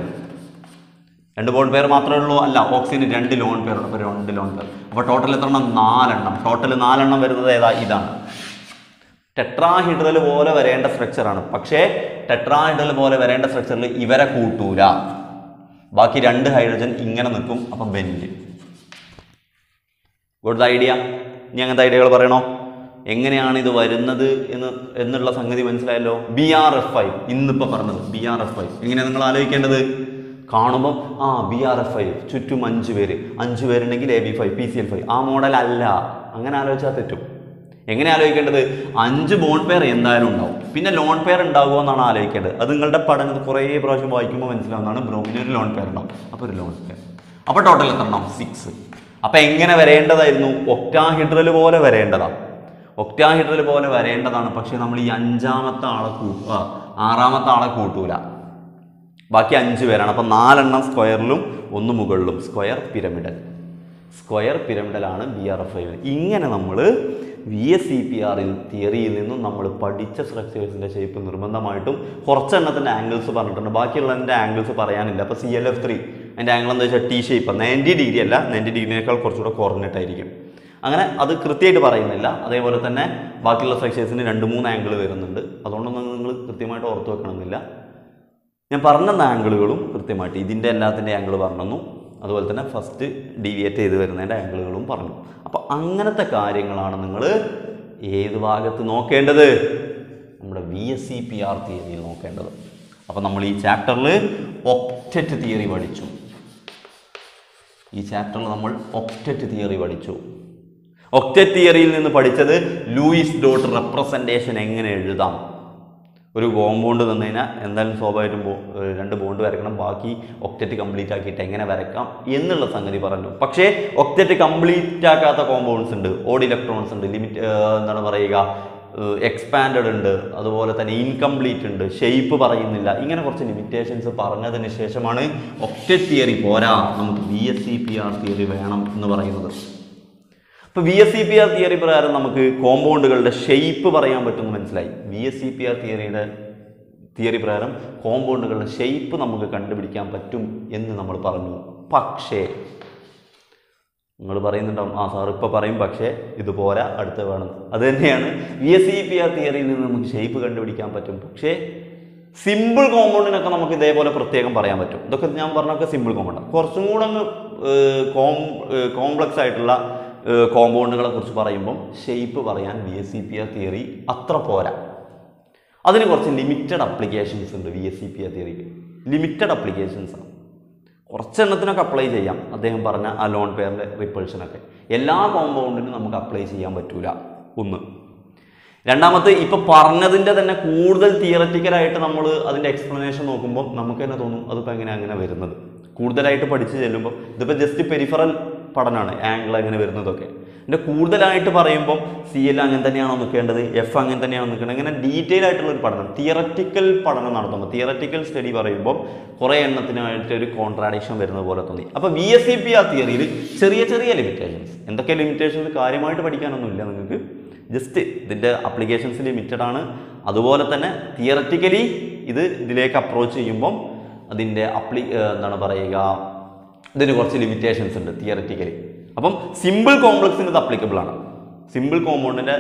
രണ്ട് ബോൺ പെയർ മാത്രമേ ഉള്ളൂ. അല്ല ഓക്സിജന് രണ്ട് ലോൺ പെയർ ഉണ്ട്. അപ്പോൾ രണ്ട് ലോൺ പെയർ അപ്പോൾ ടോട്ടൽ എത്ര എണ്ണം നാലെണ്ണം. ടോട്ടൽ നാലെണ്ണം വരുന്നത് ഏതാ? ഇതാണ്. ടെട്രാഹിഡ്രൽ പോലെ വരേണ്ട സ്ട്രക്ചറാണ് പക്ഷേ ടെട്രാഹിഡ്രൽ പോലെ വരേണ്ട സ്ട്രക്ചറിൽ ഇവരെ കൂട്ടൂല. ബാക്കി രണ്ട് ഹൈഡ്രജൻ ഇങ്ങനെ നിൽക്കും. അപ്പം ബെൻഡ് ഗുഡ് ഐഡിയ ഇനി അങ്ങനത്തെ ഐഡിയകൾ പറയണോ? എങ്ങനെയാണ് ഇത് വരുന്നത് എന്ന് എന്നുള്ള സംഗതി മനസ്സിലായല്ലോ? ബി ആർ എഫ് ഐ ഇന്നിപ്പോൾ പറഞ്ഞത് ബി ആർ എഫ് ഐ എങ്ങനെയാണ് നിങ്ങൾ ആലോചിക്കേണ്ടത്? കാണുമ്പോൾ ആ ബി ആർ എഫ് ഐ ചുറ്റും അഞ്ച് പേര്. അഞ്ച് പേരുണ്ടെങ്കിൽ A B five P C L five ആ മോഡൽ അല്ല. അങ്ങനെ ആലോചിച്ചാൽ തെറ്റും. എങ്ങനെ ആലോചിക്കേണ്ടത്? അഞ്ച് ബോൺ പെയർ എന്തായാലും ഉണ്ടാവും. പിന്നെ ലോൺ പെയർ ഉണ്ടാകുമോ എന്നാണ് ആലോചിക്കേണ്ടത്. അത് നിങ്ങളുടെ പഠനം കുറേ പ്രാവശ്യം വായിക്കുമ്പോൾ മനസ്സിലാവുന്നതാണ് ബ്രോമിന് ഒരു ലോൺ പെയർ ഉണ്ടാവും. അപ്പോൾ ഒരു ലോൺ പെയർ അപ്പോൾ ടോട്ടൽ എത്ര ഉണ്ടാവും. സിക്സ് അപ്പോൾ എങ്ങനെ വരേണ്ടതായിരുന്നു? ഒക്ടാഹിഡ്രൽ പോലെ വരേണ്ടതാണ് ഒക്ടാഹിഡ്രൽ പോലെ വരേണ്ടതാണ്. പക്ഷേ നമ്മൾ ഈ അഞ്ചാമത്തെ ആളെ കൂട്ടുക ആറാമത്തെ ആളെ കൂട്ടൂല. ബാക്കി അഞ്ച് പേരാണ്. അപ്പം നാലെണ്ണം സ്ക്വയറിലും ഒന്ന് മുകളിലും. സ്ക്വയർ പിരമിഡൽ സ്ക്വയർ പിരമിഡലാണ് ബി ആർ എഫ് ഐ ഇങ്ങനെ നമ്മൾ വി എസ് സി പി ആറിൽ തിയറിയിൽ നിന്നും നമ്മൾ പഠിച്ച സ്ട്രക്ചേഴ്സിന്റെ ഷേപ്പ് നിർബന്ധമായിട്ടും കുറച്ചെണ്ണത്തിന്റെ ആംഗിൾസ് പറഞ്ഞിട്ടുണ്ട്. ബാക്കിയുള്ളതിന്റെ ആംഗിൾസ് പറയാനില്ല. അപ്പോൾ സി എൽ എഫ് ത്രീ അതിന്റെ ആംഗിൾ എന്താ വെച്ചാൽ ടി ഷേപ്പ് നയന്റി ഡിഗ്രി അല്ല നയന്റി ഡിഗ്രിനേക്കാൾ കുറച്ചുകൂടെ കുറഞ്ഞിട്ടായിരിക്കും അങ്ങനെ അത് കൃത്യമായിട്ട് പറയുന്നില്ല. അതേപോലെ തന്നെ ബാക്കിയുള്ള സ്ട്രക്ചേഴ്സിന് രണ്ട് മൂന്ന് ആംഗിൾ വരുന്നുണ്ട്. അതുകൊണ്ടൊന്നും നിങ്ങൾ കൃത്യമായിട്ട് ഓർത്ത് വെക്കണമെന്നില്ല. ഞാൻ പറഞ്ഞ ആംഗിളുകളും കൃത്യമായിട്ട് ഇതിന്റെ എല്ലാത്തിന്റെ ആംഗിൾ പറഞ്ഞു അതുപോലെ തന്നെ ഫസ്റ്റ് ഡീവിയേറ്റ് ചെയ്ത് വരുന്നതിന്റെ ആംഗിളുകളും പറഞ്ഞു. അപ്പോൾ അങ്ങനത്തെ കാര്യങ്ങളാണ് നിങ്ങൾ ഏത് ഭാഗത്ത് നോക്കേണ്ടത്? നമ്മുടെ V S C P R തിയറിയിൽ നോക്കേണ്ടത്. അപ്പോൾ നമ്മൾ ഈ ചാപ്റ്ററിൽ ഒപ്റ്ററ്റ് തിയറി പഠിച്ചു. ഈ ചാപ്റ്ററിൽ നമ്മൾ ഒപ്റ്ററ്റ് തിയറി പഠിച്ചു. ഒക്റ്ററ്റ് തിയറിയിൽ നിന്ന് പഠിച്ചത് ലൂയിസ് ഡോട്ട് റെപ്രസെന്റേഷൻ എങ്ങനെ എഴുതാം? ഒരു കോമ്പൗണ്ട് തന്നു കഴിഞ്ഞാൽ എന്തായാലും സ്വാഭാവികമായിട്ടും രണ്ട് ബോണ്ട് വരക്കണം. ബാക്കി ഒക്റ്ററ്റ് കംപ്ലീറ്റ് ആക്കിയിട്ട് എങ്ങനെ വരക്കാം എന്നുള്ള സംഗതി പറഞ്ഞു. പക്ഷേ ഒക്റ്ററ്റ് കംപ്ലീറ്റ് ആക്കാത്ത കോമ്പൗണ്ട്സ് ഉണ്ട്. ഓഡ് ഇലക്ട്രോൺസ് ഉണ്ട്. ലിമിറ്റ് എന്താണ് പറയുക എക്സ്പാൻഡഡ് ഉണ്ട്. അതുപോലെ തന്നെ ഇൻകംപ്ലീറ്റ് ഉണ്ട്. ഷേപ്പ് പറയുന്നില്ല. ഇങ്ങനെ കുറച്ച് ലിമിറ്റേഷൻസ് പറഞ്ഞതിന് ശേഷമാണ് ഒക്റ്ററ്റ് തിയറി പോരാ. നമുക്ക് V S C P R theory വേണം എന്ന് പറയുന്നത്. ഇപ്പോൾ V S C P R theory പ്രകാരം നമുക്ക് കോമ്പൗണ്ടുകളുടെ ഷെയ്പ്പ് പറയാൻ പറ്റുമെന്ന് മനസ്സിലായി. V S C P R തിയറിയുടെ theory പ്രകാരം കോമ്പൗണ്ടുകളുടെ ഷെയ്പ്പ് നമുക്ക് കണ്ടുപിടിക്കാൻ പറ്റും എന്ന് നമ്മൾ പറഞ്ഞു. പക്ഷേ നിങ്ങൾ പറയുന്നുണ്ടാവും ആ സാർ ഇപ്പോൾ പറയും പക്ഷേ ഇത് പോരാ അടുത്ത വേണം. അത് തന്നെയാണ് V S C P R തിയറിയിൽ നിന്ന് നമുക്ക് ഷേപ്പ് കണ്ടുപിടിക്കാൻ പറ്റും. പക്ഷേ സിമ്പിൾ കോമ്പൗണ്ടിനൊക്കെ നമുക്ക് ഇതേപോലെ പ്രത്യേകം പറയാൻ പറ്റും. ഇതൊക്കെ ഞാൻ പറഞ്ഞൊക്കെ സിമ്പിൾ കോമ്പൗണ്ടാണ് കുറച്ചും കൂടെ അങ്ങ് കോം കോംപ്ലക്സ് ആയിട്ടുള്ള കോമ്പൗണ്ടുകളെ കുറിച്ച് പറയുമ്പം ഷേപ്പ് പറയാൻ V S C P R theory അത്ര പോരാ. അതിന് കുറച്ച് ലിമിറ്റഡ് അപ്ലിക്കേഷൻസ് ഉണ്ട് V S C P R തിയറിക്ക് limited applications ആണ്. കുറച്ചെണ്ണത്തിനൊക്കെ അപ്ലൈ ചെയ്യാം. അദ്ദേഹം പറഞ്ഞ ആ ലോൺ പെയറിന്റെ റിപ്പൾഷനൊക്കെ എല്ലാ കോമ്പൗണ്ടിനും നമുക്ക് അപ്ലൈ ചെയ്യാൻ പറ്റൂല. ഒന്ന്. രണ്ടാമത്തെ ഇപ്പോൾ പറഞ്ഞതിന്റെ തന്നെ കൂടുതൽ തിയററ്റിക്കലായിട്ട് നമ്മൾ അതിന്റെ എക്സ്പ്ലനേഷൻ നോക്കുമ്പോൾ നമുക്ക് തന്നെ തോന്നും അതിപ്പോൾ എങ്ങനെ അങ്ങനെ വരുന്നത്? കൂടുതലായിട്ട് പഠിച്ച് ചെല്ലുമ്പോൾ ഇതിപ്പോൾ ജസ്റ്റ് പെരിഫറൽ പഠനമാണ് ആംഗിൾ എങ്ങനെ വരുന്നതൊക്കെ. എന്റെ കൂടുതലായിട്ട് പറയുമ്പം സി എൽ അങ്ങനെ തന്നെയാണോ നിൽക്കേണ്ടത്? എഫ് അങ്ങനെ തന്നെയാണോ നിൽക്കേണ്ടത്? അങ്ങനെ ഡീറ്റെയിൽ ആയിട്ടുള്ള ഒരു പഠനം തിയററ്റിക്കൽ പഠനം നടത്തുമ്പോൾ തിയററ്റിക്കൽ സ്റ്റഡി പറയുമ്പോൾ കുറേ എണ്ണത്തിനായിട്ട് ഒരു കോൺട്രാഡിക്ഷൻ വരുന്നത് പോലെ തോന്നി. അപ്പോൾ വി എസ് സി പി ആ തിയറിയിൽ ചെറിയ ചെറിയ ലിമിറ്റേഷൻസ് എന്തൊക്കെ ലിമിറ്റേഷൻസ് കാര്യമായിട്ട് പഠിക്കാനൊന്നുമില്ല നിങ്ങൾക്ക്. ജസ്റ്റ് ഇതിന്റെ അപ്ലിക്കേഷൻസ് ലിമിറ്റഡ് ആണ്. അതുപോലെ തന്നെ തിയററ്റിക്കലി ഇത് ഇതിലേക്ക് അപ്രോച്ച് ചെയ്യുമ്പം അതിന്റെ അപ്ലി എന്താണ് പറയുക ഇതിന് കുറച്ച് ലിമിറ്റേഷൻസ് ഉണ്ട് തിയററ്റിക്കലി അപ്പം സിമ്പിൾ കോംപ്ലക്സിന് ഇത് അപ്ലിക്കബിൾ ആണ്. സിമ്പിൾ കോമ്പൗണ്ടിന്റെ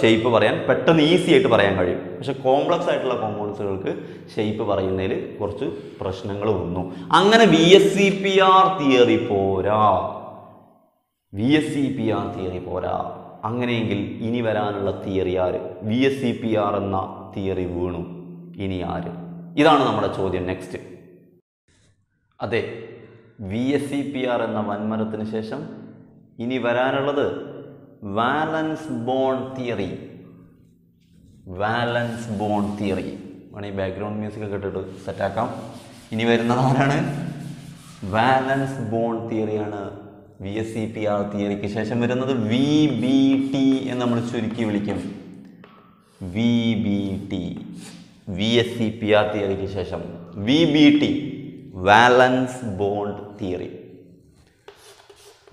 ഷേപ്പ് പറയാൻ പെട്ടെന്ന് ഈസി ആയിട്ട് പറയാൻ കഴിയും. പക്ഷെ കോംപ്ലക്സ് ആയിട്ടുള്ള കോമ്പൗണ്ട്സുകൾക്ക് ഷേപ്പ് പറയുന്നതിൽ കുറച്ച് പ്രശ്നങ്ങൾ വന്നു. അങ്ങനെ V S C P R theory പോരാ. V S C P R theory പോരാ. അങ്ങനെയെങ്കിൽ ഇനി വരാനുള്ള തിയറി ആര്? V S C P R എന്ന തിയറി വീണു. ഇനി ആര്? ഇതാണ് നമ്മുടെ ചോദ്യം നെക്സ്റ്റ് അതെ. V S C P R എന്ന വൻമരത്തിന് ശേഷം ഇനി വരാനുള്ളത് valence bond theory valence bond theory വേണമെങ്കിൽ ബാക്ക്ഗ്രൗണ്ട് മ്യൂസിക് ഒക്കെ ഇട്ടിട്ട് സെറ്റാക്കാം ഇനി വരുന്നത് ആരാണ്? Valence bond തിയറിയാണ് V S C P R തിയറിക്ക് ശേഷം വരുന്നത് വി ബി ടി എന്ന് നമ്മൾ ചുരുക്കി വിളിക്കും. V B T V S C P R തിയറിക്ക് ശേഷം V B T valence bond theory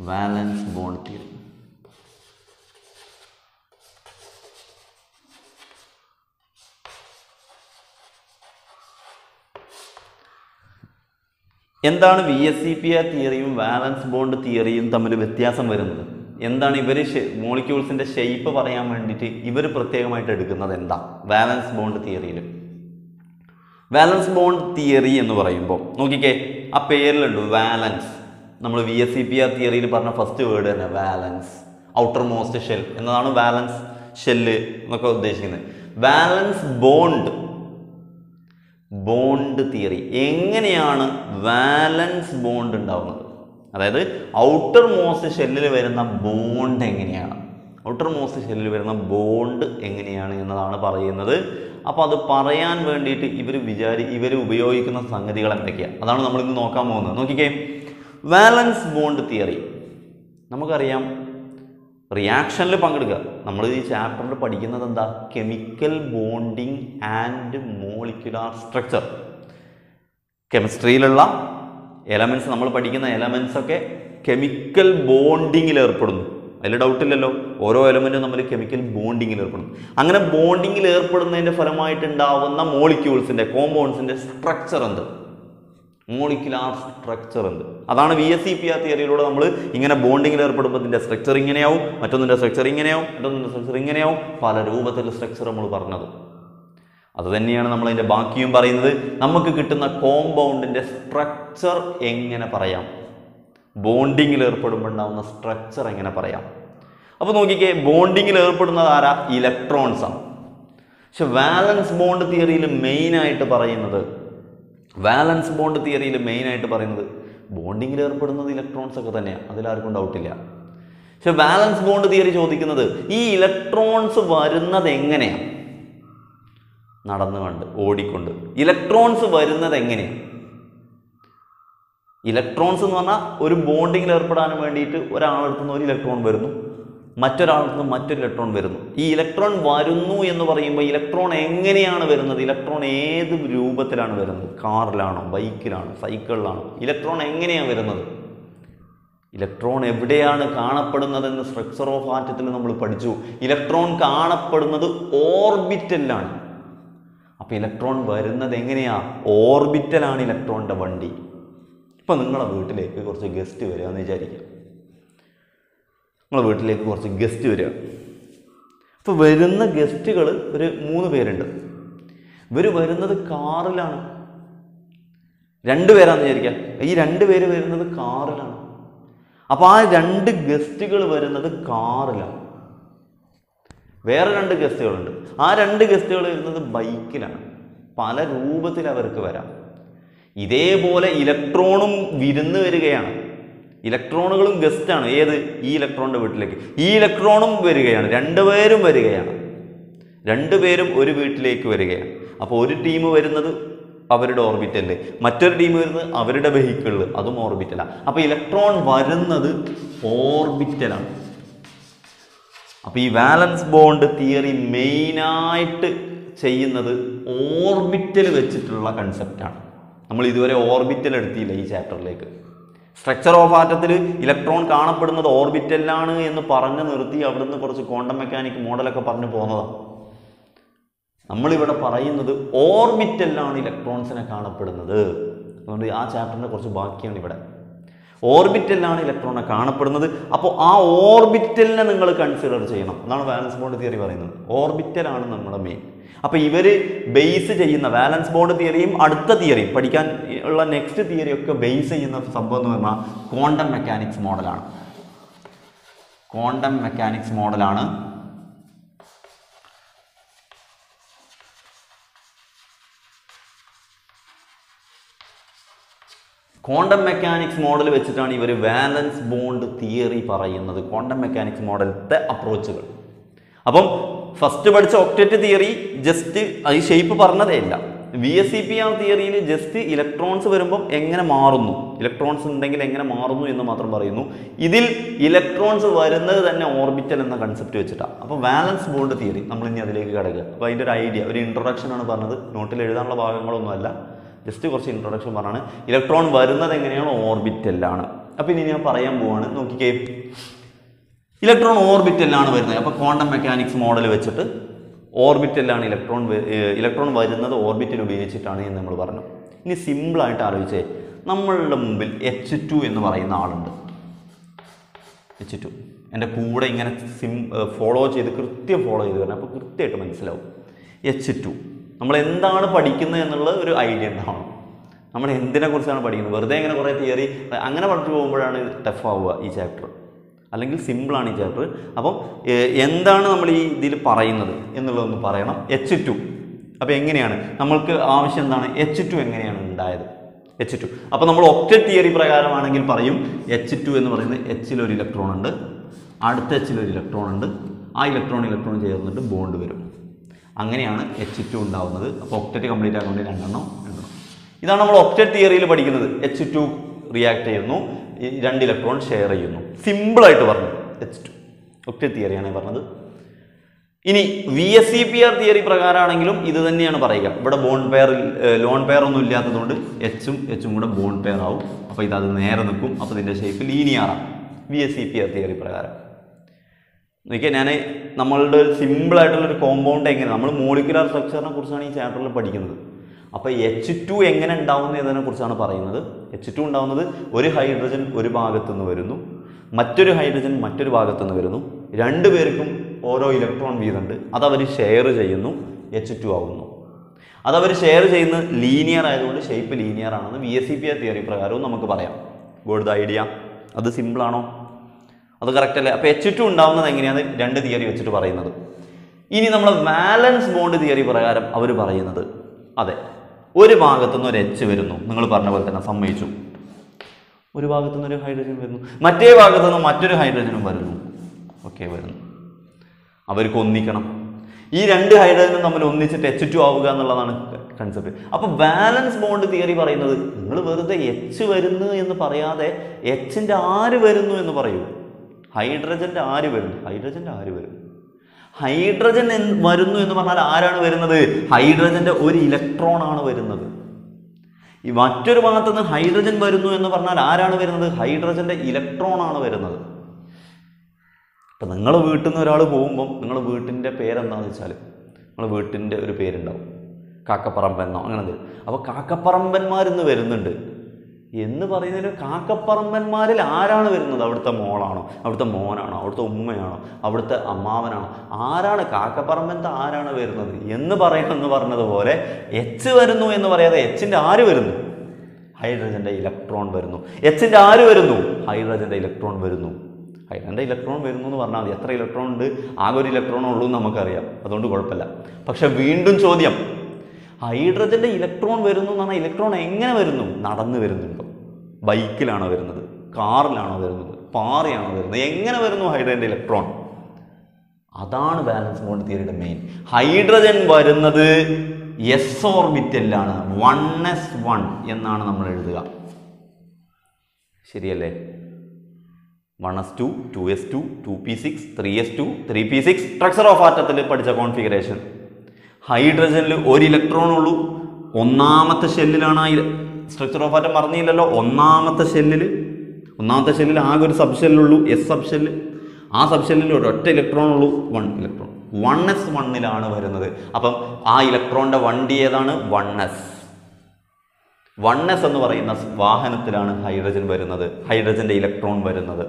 valence bond theory എന്താണ് V S C P R തിയറിയും valence bond തിയറിയും തമ്മിൽ വ്യത്യാസം വരുന്നത്? എന്താണ് ഇവർ മോളിക്യൂൾസിന്റെ ഷെയ്പ്പ് പറയാൻ വേണ്ടിയിട്ട് ഇവർ പ്രത്യേകമായിട്ട് എടുക്കുന്നത് എന്താ? വാലൻസ് ബോണ്ട് തിയറിയിൽ വാലൻസ് ബോണ്ട് തിയറി എന്ന് പറയുമ്പോൾ നോക്കിക്കേ ആ പേരിലുണ്ട് വാലൻസ് നമ്മൾ V S C P R തിയറിയിൽ പറഞ്ഞ ഫസ്റ്റ് വേർഡ് തന്നെ വാലൻസ് ഔട്ടർ മോസ്റ്റ് ഷെൽ എന്നതാണ് വാലൻസ് ഷെല്ല് എന്നൊക്കെ ഉദ്ദേശിക്കുന്നത്. വാലൻസ് ബോണ്ട് ബോണ്ട് തിയറി എങ്ങനെയാണ് വാലൻസ് ബോണ്ട് ഉണ്ടാവുന്നത്? അതായത് ഔട്ടർ മോസ്റ്റ് ഷെല്ലിൽ വരുന്ന ബോണ്ട് എങ്ങനെയാണ്? ഔട്ടർ മോസ്റ്റ് ഷെല്ലിൽ വരുന്ന ബോണ്ട് എങ്ങനെയാണ് എന്നതാണ് പറയുന്നത്. അപ്പോൾ അത് പറയാൻ വേണ്ടിയിട്ട് ഇവർ വിചാരി ഇവർ ഉപയോഗിക്കുന്ന സംഗതികൾ എന്തൊക്കെയാണ് അതാണ് നമ്മൾ ഇന്ന് നോക്കാൻ പോകുന്നത്. നോക്കിക്കേ. Valence bond theory. നമുക്കറിയാം. റിയാക്ഷനിൽ പങ്കെടുക്കുക. നമ്മൾ ഈ ചാപ്റ്ററിൽ പഠിക്കുന്നത് എന്താ? Chemical bonding and molecular structure. കെമിസ്ട്രിയിലുള്ള elements നമ്മൾ പഠിക്കുന്ന എലമെന്റ്സ് ഒക്കെ കെമിക്കൽ ബോണ്ടിങ്ങിൽ ഏർപ്പെടുന്നു. അതിൽ ഡൗട്ടില്ലല്ലോ ഓരോ എലമെന്റും നമ്മൾ കെമിക്കൽ ബോണ്ടിങ്ങിൽ ഏർപ്പെടുന്നു അങ്ങനെ ബോണ്ടിങ്ങിൽ ഏർപ്പെടുന്നതിന്റെ ഫലമായിട്ടുണ്ടാവുന്ന മോളിക്യൂൾസിന്റെ കോമ്പൗണ്ട്സിന്റെ സ്ട്രക്ചർ എന്ത്? മോളിക്കുലാർ സ്ട്രക്ചർ എന്ത്? അതാണ് V S C P R തിയറിയിലൂടെ നമ്മൾ ഇങ്ങനെ ബോണ്ടിങ്ങിൽ ഏർപ്പെടുമ്പോൾ ഇതിന്റെ സ്ട്രക്ചർ ഇങ്ങനെയാവും മറ്റൊന്നിന്റെ സ്ട്രക്ചർ ഇങ്ങനെയാവും മറ്റൊന്നിന്റെ സ്ട്രക്ചർ ഇങ്ങനെയാവും പല രൂപത്തിലുള്ള സ്ട്രക്ചർ നമ്മൾ പറഞ്ഞത്. അത് തന്നെയാണ് നമ്മൾ അതിന്റെ ബാക്കിയും പറയുന്നത്. നമുക്ക് കിട്ടുന്ന കോമ്പൗണ്ടിന്റെ സ്ട്രക്ചർ എങ്ങനെ പറയാം? ബോണ്ടിങ്ങിൽ ഏർപ്പെടുമ്പോൾ ഉണ്ടാവുന്ന സ്ട്രക്ചർ എങ്ങനെ പറയാം? അപ്പോൾ നോക്കിക്കേ ബോണ്ടിങ്ങിൽ ഏർപ്പെടുന്നത് ആരാ? ഇലക്ട്രോൺസാണ് പക്ഷെ വാലൻസ് ബോണ്ട് തിയറിയിൽ മെയിനായിട്ട് പറയുന്നത് വാലൻസ് ബോണ്ട് തിയറിയിൽ മെയിനായിട്ട് പറയുന്നത് ബോണ്ടിങ്ങിൽ ഏർപ്പെടുന്നത് ഇലക്ട്രോൺസ് ഒക്കെ തന്നെയാണ് അതിലാർക്കും ഡൗട്ടില്ല പക്ഷെ വാലൻസ് ബോണ്ട് തിയറി ചോദിക്കുന്നത് ഈ ഇലക്ട്രോൺസ് വരുന്നത് എങ്ങനെയാണ് നടന്നുകൊണ്ട് ഓടിക്കൊണ്ട്. ഇലക്ട്രോൺസ് വരുന്നത് എങ്ങനെയാണ് ഇലക്ട്രോൺസ് എന്ന് പറഞ്ഞാൽ ഒരു ബോണ്ടിങ്ങിൽ ഏർപ്പെടാൻ വേണ്ടിയിട്ട് ഒരാളടുത്ത് നിന്ന് ഒരു ഇലക്ട്രോൺ വരുന്നു. മറ്റൊരാളടുത്ത് മറ്റൊരു ഇലക്ട്രോൺ വരുന്നു. ഈ ഇലക്ട്രോൺ വരുന്നു എന്ന് പറയുമ്പോൾ ഇലക്ട്രോൺ എങ്ങനെയാണ് വരുന്നത്? ഇലക്ട്രോൺ ഏത് രൂപത്തിലാണ് വരുന്നത്? കാറിലാണോ? ബൈക്കിലാണോ? സൈക്കിളിലാണോ? ഇലക്ട്രോൺ എങ്ങനെയാണ് വരുന്നത്? ഇലക്ട്രോൺ എവിടെയാണ് കാണപ്പെടുന്നതെന്ന് സ്ട്രക്ചർ ഓഫ് ആറ്റത്തിൽ നമ്മൾ പഠിച്ചു. ഇലക്ട്രോൺ കാണപ്പെടുന്നത് ഓർബിറ്റലിലാണ് അപ്പോൾ ഇലക്ട്രോൺ വരുന്നത് എങ്ങനെയാണ് ഓർബിറ്റലാണ് ഇലക്ട്രോണിന്റെ വണ്ടി. ഇപ്പം നിങ്ങളെ വീട്ടിലേക്ക് കുറച്ച് ഗസ്റ്റ് വരിക എന്ന് വിചാരിക്കുക നിങ്ങളെ വീട്ടിലേക്ക് കുറച്ച് ഗസ്റ്റ് വരിക അപ്പോൾ വരുന്ന ഗസ്റ്റുകൾ ഒരു മൂന്ന് പേരുണ്ട്. ഇവർ വരുന്നത് കാറിലാണ്. രണ്ട് പേരാന്ന് വിചാരിക്കുക ഈ രണ്ട് പേര് വരുന്നത് കാറിലാണ്. അപ്പോൾ ആ രണ്ട് ഗസ്റ്റുകൾ വരുന്നത് കാറിലാണ്. വേറെ രണ്ട് ഗസ്റ്റുകളുണ്ട്. ആ രണ്ട് ഗസ്റ്റുകൾ വരുന്നത് ബൈക്കിലാണ്. പല രൂപത്തിൽ അവർക്ക് വരാം. ഇതേപോലെ ഇലക്ട്രോണും വിരുന്ന് വരികയാണ്. ഇലക്ട്രോണുകളും ഗസ്റ്റാണ് ഏത്? ഈ ഇലക്ട്രോണിന്റെ വീട്ടിലേക്ക്. ഈ ഇലക്ട്രോണും വരികയാണ്. രണ്ടുപേരും വരികയാണ്. രണ്ടുപേരും ഒരു വീട്ടിലേക്ക് വരികയാണ്. അപ്പോൾ ഒരു ടീം വരുന്നത് അവരുടെ ഓർബിറ്റലിൽ മറ്റൊരു ടീം വരുന്നത് അവരുടെ വെഹിക്കിളിൽ അതും ഓർബിറ്റലാണ് അപ്പോൾ ഇലക്ട്രോൺ വരുന്നത് ഓർബിറ്റലാണ്. അപ്പോൾ ഈ വാലൻസ് ബോണ്ട് തിയറി മെയിനായിട്ട് ചെയ്യുന്നത് ഓർബിറ്റൽ വെച്ചിട്ടുള്ള കൺസെപ്റ്റാണ് നമ്മൾ ഇതുവരെ ഓർബിറ്റൽ എടുത്തില്ല ഈ ചാപ്റ്ററിലേക്ക് സ്ട്രക്ചർ ഓഫ് ആറ്റത്തിൽ ഇലക്ട്രോൺ കാണപ്പെടുന്നത് ഓർബിറ്റലിലാണ് എന്ന് പറഞ്ഞ് നിർത്തി അവിടുന്ന് കുറച്ച് ക്വാണ്ടം മെക്കാനിക് മോഡലൊക്കെ പറഞ്ഞു പോകുന്നതാണ് നമ്മളിവിടെ പറയുന്നത് ഓർബിറ്റലിലാണ് ഇലക്ട്രോൺസിനെ കാണപ്പെടുന്നത്. അതുകൊണ്ട് ആ ചാപ്റ്ററിന്റെ കുറച്ച് ബാക്കിയാണ് ഇവിടെ. ഓർബിറ്റലിലാണ് ഇലക്ട്രോണെ കാണപ്പെടുന്നത്. അപ്പോൾ ആ ഓർബിറ്റലിനെ നിങ്ങൾ കൺസിഡർ ചെയ്യണം. എന്നാണ് വാലൻസ് ബോണ്ട് തിയറി പറയുന്നത്. ഓർബിറ്റലാണ് നമ്മുടെ മെയിൻ അപ്പോൾ ഇവർ ബേസ് ചെയ്യുന്ന വാലൻസ് ബോണ്ട് തിയറിയും അടുത്ത തിയറിയും പഠിക്കാൻ ഉള്ള നെക്സ്റ്റ് തിയറിയൊക്കെ ബേസ് ചെയ്യുന്ന സംഭവം എന്ന് പറഞ്ഞാൽ ക്വാണ്ടം മെക്കാനിക്സ് മോഡലാണ് ക്വാണ്ടം മെക്കാനിക്സ് മോഡലാണ് ക്വാണ്ടം മെക്കാനിക്സ് മോഡൽ വെച്ചിട്ടാണ് ഇവർ വാലൻസ് ബോണ്ട് തിയറി പറയുന്നത്. ക്വാണ്ടം മെക്കാനിക്സ് മോഡലത്തെ അപ്രോച്ചുകൾ അപ്പം ഫസ്റ്റ് പഠിച്ച ഒക്ടറ്റ് തിയറി ജസ്റ്റ് അത് ഷേപ്പ് പറഞ്ഞതേ ഇല്ല. V S C P R തിയറിയിൽ ജസ്റ്റ് ഇലക്ട്രോൺസ് വരുമ്പം എങ്ങനെ മാറുന്നു? ഇലക്ട്രോൺസ് ഉണ്ടെങ്കിൽ എങ്ങനെ മാറുന്നു എന്ന് മാത്രം പറയുന്നു. ഇതിൽ ഇലക്ട്രോൺസ് വരുന്നത് തന്നെ ഓർബിറ്റൽ എന്ന കൺസെപ്റ്റ് വെച്ചിട്ടാണ് അപ്പോൾ വാലൻസ് ബോണ്ട് തിയറി നമ്മൾ ഇനി അതിലേക്ക് കിടക്കുക. അപ്പോൾ അതിന്റെ ഒരു ഐഡിയ ഒരു ഇൻട്രൊഡക്ഷൻ ആണ് പറഞ്ഞത്. നോട്ടിൽ എഴുതാനുള്ള ഭാഗങ്ങളൊന്നുമല്ല. ജസ്റ്റ് കുറച്ച് ഇൻട്രൊഡക്ഷൻ പറഞ്ഞാണ്. ഇലക്ട്രോൺ വരുന്നത് എങ്ങനെയാണ്? ഓർബിറ്റലിലാണ്. അപ്പോൾ ഇനി ഞാൻ പറയാൻ പോവാണ്. നോക്കിക്കേ. ഇലക്ട്രോൺ ഓർബിറ്റലിലാണ് വരുന്നത്. അപ്പോൾ ക്വാണ്ടം മെക്കാനിക്സ് മോഡൽ വെച്ചിട്ട് ഓർബിറ്റലിലാണ് ഇലക്ട്രോൺ ഇലക്ട്രോൺ വരുന്നത് ഓർബിറ്റൽ ഉപയോഗിച്ചിട്ടാണ് എന്ന് നമ്മൾ പറഞ്ഞു. ഇനി സിമ്പിളായിട്ട് ആലോചിച്ചേ. നമ്മളുടെ മുമ്പിൽ എച്ച് ടു എന്ന് പറയുന്ന ആളുണ്ട്. എച്ച് ടു എന്റെ കൂടെ ഇങ്ങനെ സിം ഫോളോ ചെയ്ത് കൃത്യം ഫോളോ ചെയ്ത് വരണം. അപ്പോൾ കൃത്യമായിട്ട് മനസ്സിലാവും. എച്ച് ടു നമ്മൾ എന്താണ് പഠിക്കുന്നത് എന്നുള്ള ഒരു ഐഡിയ ഉണ്ടാവണം. നമ്മൾ എന്തിനെ കുറിച്ചാണ് പഠിക്കുന്നത്? വെറുതെ ഇങ്ങനെ കുറേ തിയറി അങ്ങനെ പഠിച്ചു പോകുമ്പോഴാണ് ടഫ് ആവുക ഈ ചാപ്റ്റർ അല്ലെങ്കിൽ സിമ്പിളാണ് ഈ ചാപ്റ്റർ അപ്പം എന്താണ് നമ്മൾ ഈ ഇതിൽ പറയുന്നത് എന്നുള്ളതൊന്ന് പറയണം. എച്ച് ടു അപ്പോൾ എങ്ങനെയാണ്? നമ്മൾക്ക് ആവശ്യം എന്താണ്? എച്ച് ടു എങ്ങനെയാണ് ഉണ്ടായത്? എച്ച് ടു അപ്പോൾ നമ്മൾ ഒക്ടറ്റ് തിയറി പ്രകാരമാണെങ്കിൽ പറയും എച്ച് ടു എന്ന് പറയുന്നത് എച്ചിലൊരു ഇലക്ട്രോൺ ഉണ്ട് അടുത്ത എച്ചിലൊരു ഇലക്ട്രോൺ ഉണ്ട് ആ ഇലക്ട്രോൺ ഇലക്ട്രോൺ ചേർന്നിട്ട് ബോണ്ട് വരും. അങ്ങനെയാണ് എച്ച് ടു ഉണ്ടാവുന്നത്. അപ്പോൾ ഒക്ടറ്റ് കംപ്ലീറ്റ് ആക്കാൻ വേണ്ടി രണ്ടെണ്ണം രണ്ടെണ്ണം ഇതാണ് നമ്മൾ ഒക്ടറ്റ് തിയറിയിൽ പഠിക്കുന്നത്. എച്ച് ടു റിയാക്ട് ചെയ്യുന്നു. രണ്ട് ഇലക്ട്രോൺ ഷെയർ ചെയ്യുന്നു. സിമ്പിളായിട്ട് പറഞ്ഞു. എച്ച് ടു ഒക്ടറ്റ് തിയറിയാണ് പറഞ്ഞത്. ഇനി V S C P R theory പ്രകാരമാണെങ്കിലും ഇത് തന്നെയാണ് പറയുക. ഇവിടെ ബോൺ പെയർ ലോൺ പെയർ ഒന്നും ഇല്ലാത്തതുകൊണ്ട് എച്ചും എച്ചും കൂടെ ബോൺ പെയർ ആവും. അപ്പോൾ ഇത് അത് നേരെ നിൽക്കും. അപ്പോൾ ഇതിന്റെ shape ലീനിയറാണ് V S C P R theory പ്രകാരം. നോക്കിയാൽ ഞാൻ നമ്മളുടെ ഒരു സിമ്പിളായിട്ടുള്ളൊരു കോമ്പൗണ്ട് എങ്ങനെ നമ്മൾ മോളിക്കുലാർ സ്ട്രക്ചറിനെ കുറിച്ചാണ് ഈ ചാപ്റ്ററിൽ പഠിക്കുന്നത്. അപ്പോൾ എച്ച് ടു എങ്ങനെ ഉണ്ടാവുന്നു എന്നതിനെ കുറിച്ചാണ് പറയുന്നത്. എച്ച് ടു ഉണ്ടാവുന്നത് ഒരു ഹൈഡ്രജൻ ഒരു ഭാഗത്തുനിന്ന് വരുന്നു. മറ്റൊരു ഹൈഡ്രജൻ മറ്റൊരു ഭാഗത്തുനിന്ന് വരുന്നു. രണ്ട് പേർക്കും ഓരോ ഇലക്ട്രോൺ വീതമുണ്ട്. അതവർ ഷെയർ ചെയ്യുന്നു. എച്ച് ടു ആവുന്നു. അതവർ ഷെയർ ചെയ്യുന്ന ലീനിയർ ആയതുകൊണ്ട് ഷേപ്പ് ലീനിയർ ആണെന്ന് V S C P theory പ്രകാരവും നമുക്ക് പറയാം. ഗോഡ് ദ ഐഡിയ അത് സിമ്പിളാണോ അത് കറക്റ്റ് അല്ലേ? അപ്പോൾ എച്ച് ടു ഉണ്ടാവുന്നത് എങ്ങനെയാണ്? രണ്ട് തിയറി വെച്ചിട്ട് പറയുന്നത്. ഇനി നമ്മൾ വാലൻസ് ബോണ്ട് തിയറി പ്രകാരം അവർ പറയുന്നത്. അതെ ഒരു ഭാഗത്തുനിന്ന് ഒരു എച്ച് വരുന്നു. നിങ്ങൾ പറഞ്ഞ പോലെ തന്നെ സമ്മതിച്ചു. ഒരു ഭാഗത്തുനിന്ന് ഒരു ഹൈഡ്രജൻ വരുന്നു. മറ്റേ ഭാഗത്തു നിന്ന് മറ്റൊരു ഹൈഡ്രജനും വരുന്നു. ഓക്കെ വരുന്നു. അവർക്ക് ഒന്നിക്കണം. ഈ രണ്ട് ഹൈഡ്രജനും തമ്മിൽ ഒന്നിച്ചിട്ട് എച്ച് ടു ആവുക എന്നുള്ളതാണ് കൺസെപ്റ്റ് അപ്പോൾ ബാലൻസ് ബോണ്ട് തിയറി പറയുന്നത് നിങ്ങൾ വെറുതെ എച്ച് വരുന്നു എന്ന് പറയാതെ എച്ചിന്റെ ആര് വരുന്നു എന്ന് പറയൂ. ഹൈഡ്രജന്റെ ആര് വരുന്നു? ഹൈഡ്രജന്റെ ആര് വരുന്നു? ഹൈഡ്രജൻ വരുന്നു എന്ന് പറഞ്ഞാൽ ആരാണ് വരുന്നത്? ഹൈഡ്രജന്റെ ഒരു ഇലക്ട്രോൺ ആണ് വരുന്നത്. ഈ മറ്റൊരു ഭാഗത്ത് നിന്ന് ഹൈഡ്രജൻ വരുന്നു എന്ന് പറഞ്ഞാൽ ആരാണ് വരുന്നത്? ഹൈഡ്രജന്റെ ഇലക്ട്രോൺ ആണ് വരുന്നത്. ഇപ്പം നിങ്ങൾ വീട്ടിൽ നിന്ന് ഒരാൾ പോകുമ്പം നിങ്ങൾ വീട്ടിന്റെ പേരെന്താണെന്ന് വെച്ചാൽ നിങ്ങൾ വീട്ടിന്റെ ഒരു പേരുണ്ടാവും. കാക്കപ്പറമ്പെന്നോ അങ്ങനെ എന്തെങ്കിലും അപ്പോൾ കാക്കപ്പറമ്പന്മാരിന്ന് വരുന്നുണ്ട്. എന്ന് പറയുന്നതിന് കാക്കപ്പറമ്പന്മാരിൽ ആരാണ് വരുന്നത്? അവിടുത്തെ മോളാണോ? അവിടുത്തെ മോനാണോ? അവിടുത്തെ ഉമ്മയാണോ? അവിടുത്തെ അമ്മാവനാണോ? ആരാണ് കാക്കപ്പറമ്പന്റെ ആരാണ് വരുന്നത്? എന്ന് പറയണമെന്ന് പറഞ്ഞതുപോലെ എച്ച് വരുന്നു എന്ന് പറയാതെ എച്ചിന്റെ ആര് വരുന്നു? ഹൈഡ്രജന്റെ ഇലക്ട്രോൺ വരുന്നു. എച്ചിന്റെ ആര് വരുന്നു? ഹൈഡ്രജന്റെ ഇലക്ട്രോൺ വരുന്നു. ഹൈഡ്രജന്റെ ഇലക്ട്രോൺ വരുന്നു എന്ന് പറഞ്ഞാൽ മതി. എത്ര ഇലക്ട്രോൺ ഉണ്ട്? ആകെ ഒരു ഇലക്ട്രോൺ ഉള്ളൂ എന്ന് നമുക്കറിയാം. അതുകൊണ്ട് കുഴപ്പമില്ല. പക്ഷേ വീണ്ടും ചോദ്യം. ഹൈഡ്രജന്റെ ഇലക്ട്രോൺ വരുന്നു എന്ന് പറഞ്ഞാൽ ഇലക്ട്രോൺ എങ്ങനെ വരുന്നു? നടന്നു വരുന്നുണ്ടോ. ബൈക്കിലാണോ വരുന്നത്? കാറിലാണോ വരുന്നത്? പാറയാണോ വരുന്നത്? എങ്ങനെ വരുന്നു ഹൈഡ്രജന്റെ ഇലക്ട്രോൺ? അതാണ് valence bond theory main hydrogen വരുന്നത് എസ് ഓർബിറ്റലിലാണ് വൺ എസ് വൺ എന്നാണ് നമ്മൾ എഴുതുക. ശരിയല്ലേ? One S two two S two two P six three S two three P six structure of ആറ്റത്തിൽ പഠിച്ച കോൺഫിഗറേഷൻ ഹൈഡ്രജനിൽ ഒരു ഇലക്ട്രോൺ ഉള്ളൂ. ഒന്നാമത്തെ ഷെല്ലിലാണ് ആ സ്ട്രക്ചർ ഓഫ് ആറ്റം മറന്നില്ലല്ലോ. ഒന്നാമത്തെ ഷെല്ലിൽ ഒന്നാമത്തെ ഷെല്ലിൽ ആകെ ഒരു സബ് ഷെല്ലുള്ളൂ എസ് സബ് ഷെല്ല് ആ സബ് ഷെല്ലിൽ ഒരൊറ്റ ഇലക്ട്രോൺ ഉള്ളൂ. വൺ ഇലക്ട്രോൺ വൺ എസ് വണ്ണിലാണ് വരുന്നത്. അപ്പം ആ ഇലക്ട്രോണിന്റെ വണ്ടി ഏതാണ്? വൺ എസ് വൺ എസ് എന്ന് പറയുന്ന വാഹനത്തിലാണ് ഹൈഡ്രജൻ വരുന്നത്. ഹൈഡ്രജന്റെ ഇലക്ട്രോൺ വരുന്നത്.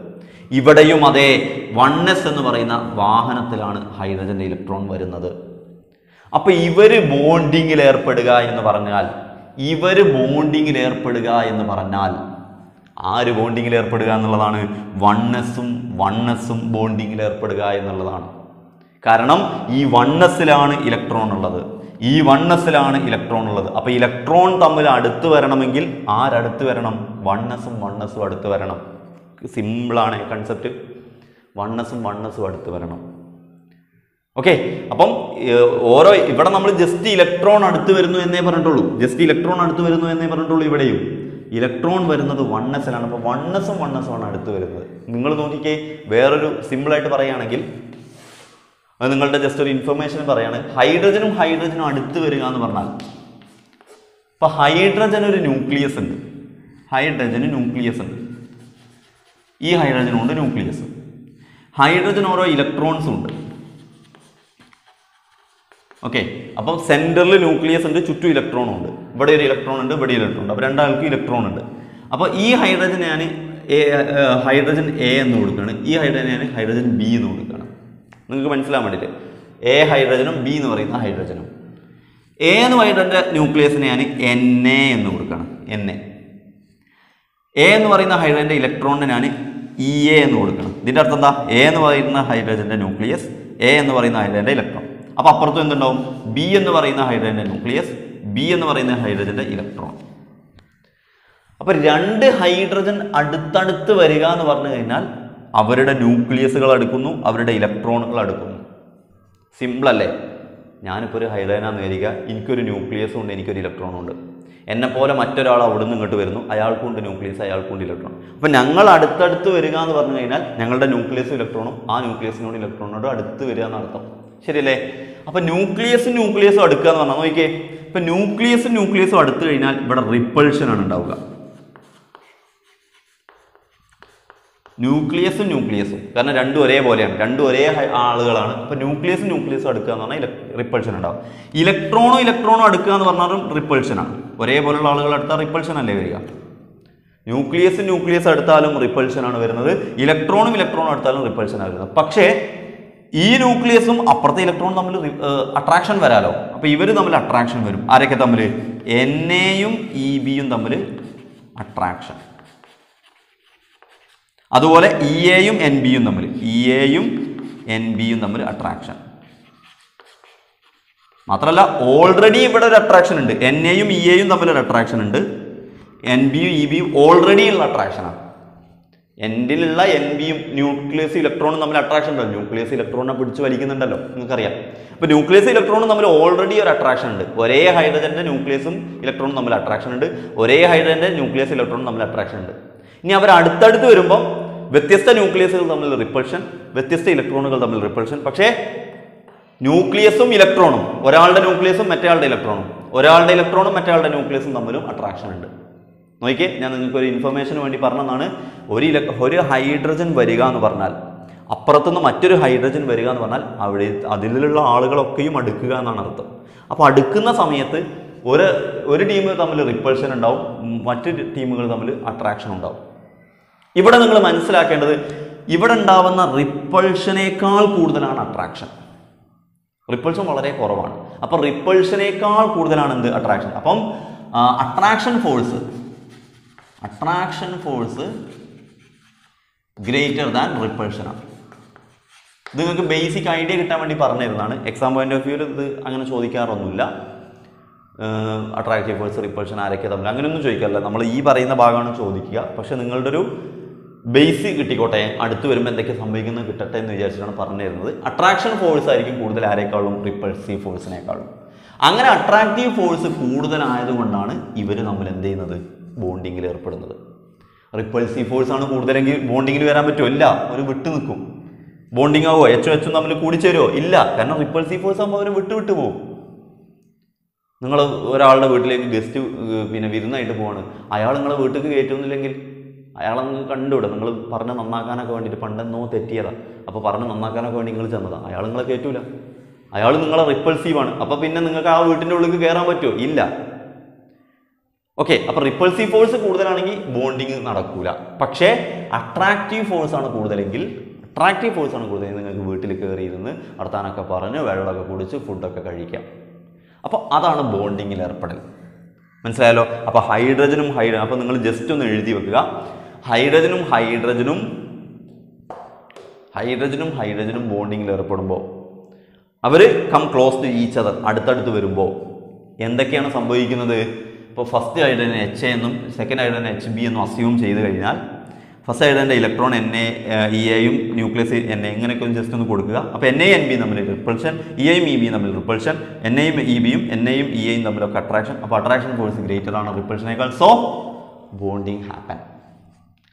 ഇവിടെയും അതേ വൺ എസ് എന്ന് പറയുന്ന വാഹനത്തിലാണ് ഹൈഡ്രജന്റെ ഇലക്ട്രോൺ വരുന്നത്. അപ്പൊ ഇവർ ബോണ്ടിങ്ങിൽ ഏർപ്പെടുക എന്ന് പറഞ്ഞാൽ ഇവർ ബോണ്ടിങ്ങിൽ ഏർപ്പെടുക എന്ന് പറഞ്ഞാൽ ആര് ബോണ്ടിങ്ങിൽ ഏർപ്പെടുക എന്നുള്ളതാണ്? വണ്ണസും വണ്ണസും ബോണ്ടിങ്ങിൽ ഏർപ്പെടുക എന്നുള്ളതാണ്. കാരണം ഈ വണ്ണസിലാണ് ഇലക്ട്രോൺ ഉള്ളത്. ഈ വണ്ണസിലാണ് ഇലക്ട്രോൺ ഉള്ളത്. അപ്പൊ ഇലക്ട്രോൺ തമ്മിൽ അടുത്ത് വരണമെങ്കിൽ ആരടുത്ത് വരണം? വണ്ണസും വണ്ണസും അടുത്ത് വരണം. സിമ്പിളാണ് കൺസെപ്റ്റ് വണ്ണസും വണ്ണസും അടുത്ത് വരണം. ഓക്കെ അപ്പം ഓരോ ഇവിടെ നമ്മൾ ജസ്റ്റ് ഇലക്ട്രോൺ അടുത്ത് വരുന്നു എന്നേ പറഞ്ഞിട്ടുള്ളൂ. ജസ്റ്റ് ഇലക്ട്രോൺ അടുത്ത് വരുന്നു എന്നേ പറഞ്ഞിട്ടുള്ളൂ ഇവിടെയും. ഇലക്ട്രോൺ വരുന്നത് വൺ എസിലാണ് അപ്പോൾ എസും ആണ് അടുത്ത് വരുന്നത്. നിങ്ങൾ നോക്കിക്കേ വേറൊരു സിമ്പിളായിട്ട് പറയുകയാണെങ്കിൽ അത് നിങ്ങളുടെ ജസ്റ്റ് ഒരു ഇൻഫർമേഷൻ പറയാണ്. ഹൈഡ്രജനും ഹൈഡ്രജനും അടുത്ത് വരിക എന്ന് പറഞ്ഞാൽ ഇപ്പൊ ഹൈഡ്രജൻ ഒരു ന്യൂക്ലിയസ് ഉണ്ട്. ഹൈഡ്രജന് ന്യൂക്ലിയസ് ഉണ്ട്. ഈ ഹൈഡ്രജനുണ്ട് ന്യൂക്ലിയസ് ഹൈഡ്രജൻ ഓരോ ഇലക്ട്രോൺസും ഉണ്ട്. ഓക്കെ അപ്പം സെന്ററിൽ ന്യൂക്ലിയസ് ഉണ്ട് ചുറ്റും ഇലക്ട്രോണും ഉണ്ട്. ഇവിടെ ഒരു ഇലക്ട്രോൺ ഉണ്ട് ഇവിടെ ഇലക്ട്രോൺ ഉണ്ട്. അപ്പോൾ രണ്ടാൾക്കും ഇലക്ട്രോൺ ഉണ്ട്. അപ്പോൾ ഈ ഹൈഡ്രജൻ ഞാൻ ഹൈഡ്രജൻ എ എന്ന് കൊടുക്കുകയാണ്. ഈ ഹൈഡ്രജൻ ഞാൻ ഹൈഡ്രജൻ ബി എന്ന് കൊടുക്കുകയാണ്. നിങ്ങൾക്ക് മനസ്സിലാൻ വേണ്ടിയിട്ട് എ ഹൈഡ്രജനും ബി എന്ന് പറയുന്ന ഹൈഡ്രജനും എ എന്ന് പറയുന്ന ന്യൂക്ലിയസിന് ഞാൻ എൻ എ എന്ന് കൊടുക്കുകയാണ്. എൻ എ എ എന്ന് പറയുന്ന ഹൈഡ്രജന്റെ ഇലക്ട്രോണിന് ഞാൻ ഇ എ എന്ന് കൊടുക്കണം ഇതിന്റെ അർത്ഥം എന്താ? എ എന്ന് പറയുന്ന ഹൈഡ്രജന്റെ ന്യൂക്ലിയസ് എ എന്ന് പറയുന്ന ഹൈഡ്രജന്റെ ഇലക്ട്രോൺ അപ്പോൾ അപ്പുറത്തും എന്തുണ്ടാവും? ബി എന്ന് പറയുന്ന ഹൈഡ്രജന്റെ ന്യൂക്ലിയസ് ബി എന്ന് പറയുന്ന ഹൈഡ്രജന്റെ ഇലക്ട്രോൺ അപ്പോൾ രണ്ട് ഹൈഡ്രജൻ അടുത്തടുത്ത് വരിക എന്ന് പറഞ്ഞു കഴിഞ്ഞാൽ അവരുടെ ന്യൂക്ലിയസുകൾ അടുക്കുന്നു അവരുടെ ഇലക്ട്രോണുകൾ അടുക്കുന്നു. സിമ്പിൾ അല്ലേ? ഞാനിപ്പോൾ ഒരു ഹൈഡ്രജനാന്ന് വരിക എനിക്കൊരു ന്യൂക്ലിയസും ഉണ്ട് എനിക്കൊരു ഇലക്ട്രോണും ഉണ്ട്. എന്നെ പോലെ മറ്റൊരാൾ അവിടെ നിന്ന് ഇങ്ങോട്ട് വരുന്നു അയാൾക്കുണ്ട് ന്യൂക്ലിയസ് അയാൾക്കുണ്ട് ഇലക്ട്രോൺ അപ്പം ഞങ്ങൾ അടുത്തടുത്ത് വരിക എന്ന് പറഞ്ഞു കഴിഞ്ഞാൽ ഞങ്ങളുടെ ന്യൂക്ലിയസും ഇലക്ട്രോണും ആ ന്യൂക്ലിയസിനോട് ഇലക്ട്രോണിനോട് അടുത്ത് വരിക എന്നർത്ഥം. ശരിയല്ലേ? അപ്പൊ ന്യൂക്ലിയസ് ന്യൂക്ലിയസ് അടുക്കുക എന്ന് പറഞ്ഞാൽ നോക്കിയേ ഇപ്പൊ ന്യൂക്ലിയസ് ന്യൂക്ലിയസും അടുത്തു കഴിഞ്ഞാൽ ഇവിടെ റിപ്പൾഷൻ ആണ് ഉണ്ടാവുക. ന്യൂക്ലിയസും ന്യൂക്ലിയസും കാരണം രണ്ടും ഒരേപോലെയാണ്. രണ്ടും ഒരേ ആളുകളാണ്. അപ്പോൾ ന്യൂക്ലിയസും ന്യൂക്ലിയസും അടുക്കുക എന്ന് പറഞ്ഞാൽ റിപ്പൾഷൻ ഉണ്ടാവും ഇലക്ട്രോണും ഇലക്ട്രോണും അടുക്കുക എന്ന് പറഞ്ഞാലും റിപ്പൾഷനാണ് ഒരേപോലെയുള്ള ആളുകൾ അടുത്താൽ റിപ്പൾഷൻ അല്ലേ വരിക? ന്യൂക്ലിയസും ന്യൂക്ലിയസ് അടുത്താലും റിപ്പൾഷൻ ആണ് വരുന്നത്. ഇലക്ട്രോണും ഇലക്ട്രോണും അടുത്താലും റിപ്പൾഷൻ ആണ് വരുന്നത്. പക്ഷേ ഈ ന്യൂക്ലിയസും അപ്പുറത്തെ ഇലക്ട്രോണും തമ്മിൽ അട്രാക്ഷൻ വരാലോ? അപ്പോൾ ഇവർ തമ്മിൽ അട്രാക്ഷൻ വരും. ആരൊക്കെ തമ്മിൽ? എൻ എയും ഇ ബിയും തമ്മിൽ അട്രാക്ഷൻ അതുപോലെ ഇ എയും എൻ ബിയും തമ്മിൽ ഇ എയും എൻ ബിയും തമ്മിൽ അട്രാക്ഷൻ മാത്രമല്ല ഓൾറെഡി ഇവിടെ ഒരു അട്രാക്ഷൻ ഉണ്ട്. എൻ എയും ഇ എയും തമ്മിൽ ഒരു അട്രാക്ഷൻ ഉണ്ട്. എൻ ബിയും ഇ ബിയും ഓൾറെഡി ഉള്ള അട്രാക്ഷനാണ് എൻഡിലുള്ള എൻ ബിയും ന്യൂക്ലിയസ് ഇലക്ട്രോണും തമ്മിൽ അട്രാക്ഷൻ ഉണ്ടല്ലോ ന്യൂക്ലിയസ് ഇലക്ട്രോണിനെ പിടിച്ച് വലിക്കുന്നുണ്ടല്ലോ നിങ്ങൾക്കറിയാം. അപ്പോൾ ന്യൂക്ലിയസ് ഇലക്ട്രോണും തമ്മിൽ ഓൾറെഡി ഒരു അട്രാക്ഷൻ ഉണ്ട്. ഒരേ ഹൈഡ്രജന്റെ ന്യൂക്ലിയസും ഇലക്ട്രോണും തമ്മിൽ അട്രാക്ഷൻ ഉണ്ട്. ഒരേ ഹൈഡ്രജന്റെ ന്യൂക്ലിയസ് ഇലക്ട്രോണും തമ്മിൽ അട്രാക്ഷൻ ഉണ്ട്. ഇനി അവർ അടുത്തടുത്ത് വരുമ്പോൾ വ്യത്യസ്ത ന്യൂക്ലിയസുകൾ തമ്മിൽ റിപ്പൾഷൻ വ്യത്യസ്ത ഇലക്ട്രോണുകൾ തമ്മിൽ റിപ്പൾഷൻ പക്ഷേ ന്യൂക്ലിയസും ഇലക്ട്രോണും ഒരാളുടെ ന്യൂക്ലിയസും മറ്റേയാളുടെ ഇലക്ട്രോണും ഒരാളുടെ ഇലക്ട്രോണും മറ്റേയാളുടെ ന്യൂക്ലിയസും തമ്മിലും അട്രാക്ഷൻ ഉണ്ട്. നോക്കിയേ ഞാൻ നിങ്ങൾക്ക് ഒരു ഇൻഫർമേഷന് വേണ്ടി പറഞ്ഞതാണ്. ഒരു ഇല ഒരു ഹൈഡ്രജൻ വരിക എന്ന് പറഞ്ഞാൽ അപ്പുറത്തുനിന്ന് മറ്റൊരു ഹൈഡ്രജൻ വരിക എന്ന് പറഞ്ഞാൽ അവിടെ അതിലുള്ള ആളുകളൊക്കെയും അടുക്കുക എന്നാണ് അർത്ഥം. അപ്പോൾ അടുക്കുന്ന സമയത്ത് ഒരു ഒരു ടീം തമ്മിൽ റിപ്പൾഷൻ ഉണ്ടാവും മറ്റ് ടീമുകൾ തമ്മിൽ അട്രാക്ഷൻ ഉണ്ടാവും. ഇവിടെ നിങ്ങൾ മനസ്സിലാക്കേണ്ടത് ഇവിടെ ഉണ്ടാവുന്ന റിപ്പൾഷനേക്കാൾ കൂടുതലാണ് അട്രാക്ഷൻ റിപ്പൾഷൻ വളരെ കുറവാണ്. അപ്പോൾ റിപ്പൾഷനേക്കാൾ കൂടുതലാണ് എന്ത്? അട്രാക്ഷൻ അപ്പം attraction force attraction force greater than റിപ്പൾഷനാണ് ഇത് നിങ്ങൾക്ക് ബേസിക് ഐഡിയ കിട്ടാൻ വേണ്ടി പറഞ്ഞു തരുന്നതാണ് എക്സാം പോയിന്റ് ഓഫ് വ്യൂവിൽ ഇത് അങ്ങനെ ചോദിക്കാറൊന്നുമില്ല. അട്രാക്റ്റീവ് ഫോഴ്സ് റിപ്പൾഷൻ ആരൊക്കെ തമ്മിൽ? അങ്ങനെയൊന്നും ചോദിക്കാറില്ല. നമ്മൾ ഈ പറയുന്ന ഭാഗമാണ് ചോദിക്കുക. പക്ഷേ നിങ്ങളുടെ ഒരു ബേസ് കിട്ടിക്കോട്ടെ അടുത്ത് വരുമ്പോൾ എന്തൊക്കെ സംഭവിക്കുന്നത് കിട്ടട്ടെ എന്ന് വിചാരിച്ചിട്ടാണ് പറഞ്ഞു തരുന്നത് അട്രാക്ഷൻ ഫോഴ്സ് ആയിരിക്കും കൂടുതൽ ആരെക്കാളും? റിപ്പൾസീവ് ഫോഴ്സിനേക്കാളും അങ്ങനെ അട്രാക്റ്റീവ് ഫോഴ്സ് കൂടുതലായതുകൊണ്ടാണ് ഇവർ നമ്മൾ എന്ത് ചെയ്യുന്നത്? ബോണ്ടിങ്ങിൽ ഏർപ്പെടുന്നത്. റിപ്പൾസീവ് ഫോഴ്സ് ആണ് കൂടുതലെങ്കിൽ ബോണ്ടിങ്ങിൽ വരാൻ പറ്റുമോ? ഇല്ല. ഒരു വിട്ടു നിൽക്കും. ബോണ്ടിങ് ആവോ എച്ചും എച്ചും തമ്മിൽ കൂടിച്ചേരുമോ? ഇല്ല. കാരണം റിപ്പൾസീവ് ഫോഴ്സ് ആകുമ്പോൾ അവർ വിട്ടു വിട്ടു പോകും നിങ്ങൾ ഒരാളുടെ വീട്ടിലേക്ക് ഗസ്റ്റ് പിന്നെ വിരുന്നായിട്ട് പോവാണ്. അയാൾ നിങ്ങളെ വീട്ടിലേക്ക് കയറ്റുന്നില്ലെങ്കിൽ അയാളങ്ങ് കണ്ടുവിടും. നിങ്ങൾ പറഞ്ഞ് നന്നാക്കാനൊക്കെ വേണ്ടിയിട്ട് പണ്ടെന്നോ തെറ്റിയതാ. അപ്പോൾ പറഞ്ഞ് നന്നാക്കാനൊക്കെ വേണ്ടി നിങ്ങൾ ചെന്നതാണ് അയാൾ നിങ്ങളെ കയറ്റൂല. അയാൾ നിങ്ങളെ റിപ്പൾസീവ് ആണ്. അപ്പോൾ പിന്നെ നിങ്ങൾക്ക് ആ വീട്ടിന്റെ ഉള്ളിൽ കയറാൻ പറ്റുമോ? ഇല്ല. ഓക്കെ അപ്പൊ റിപ്പൾസീവ് ഫോഴ്സ് കൂടുതലാണെങ്കിൽ ബോണ്ടിങ് നടക്കൂല. പക്ഷേ അട്രാക്റ്റീവ് ഫോഴ്സ് ആണ് കൂടുതലെങ്കിൽ അട്രാക്റ്റീവ് ഫോഴ്സ് ആണ് കൂടുതലെങ്കിൽ നിങ്ങൾക്ക് വീട്ടിൽ കയറി ഇരുന്ന് വർത്താനൊക്കെ പറഞ്ഞ് വെള്ളമൊക്കെ കുടിച്ച് ഫുഡൊക്കെ കഴിക്കാം. അപ്പോൾ അതാണ് ബോണ്ടിങ്ങിൽ ഏർപ്പെടൽ. മനസ്സിലായല്ലോ? അപ്പോൾ ഹൈഡ്രജനും ഹൈഡ്ര അപ്പോൾ നിങ്ങൾ ജസ്റ്റ് ഒന്ന് എഴുതി വെക്കുക. ഹൈഡ്രജനും ഹൈഡ്രജനും ഹൈഡ്രജനും ഹൈഡ്രജനും ബോണ്ടിങ്ങിൽ ഏർപ്പെടുമ്പോൾ അവർ കം ക്ലോസ് ടു ഈച്ച് അടുത്തടുത്ത് വരുമ്പോൾ എന്തൊക്കെയാണ് സംഭവിക്കുന്നത്? ഇപ്പോൾ ഫസ്റ്റ് ഹൈഡ്രജൻ എച്ച് എ എന്നും സെക്കൻഡ് ഹൈഡ്രജൻ എച്ച് ബി എന്നും അസ്യൂം ചെയ്ത് കഴിഞ്ഞാൽ ഫസ്റ്റ് ഹൈഡ്രജന്റെ ഇലക്ട്രോൺ എൻ എ ഇ എയും ന്യൂക്ലിയസ് എൻ എ ഇങ്ങനെയൊക്കെ ഒന്ന് ജസ്റ്റ് ഒന്ന് കൊടുക്കുക. അപ്പോൾ എൻ എ എൻ ബി തമ്മിൽ റിപ്പൾഷൻ ഇ എയും ഇ ബിയും തമ്മിൽ റിപ്പൾഷൻ എൻ എയും ഇ ബിയും എൻ എയും ഇ എയും തമ്മിലൊക്കെ അട്രാക്ഷൻ അപ്പോൾ അട്രാക്ഷൻ ഫോഴ്സ് ഗ്രേറ്റർ ആണ് റിപ്പൾഷനേക്കാൾ so bonding happen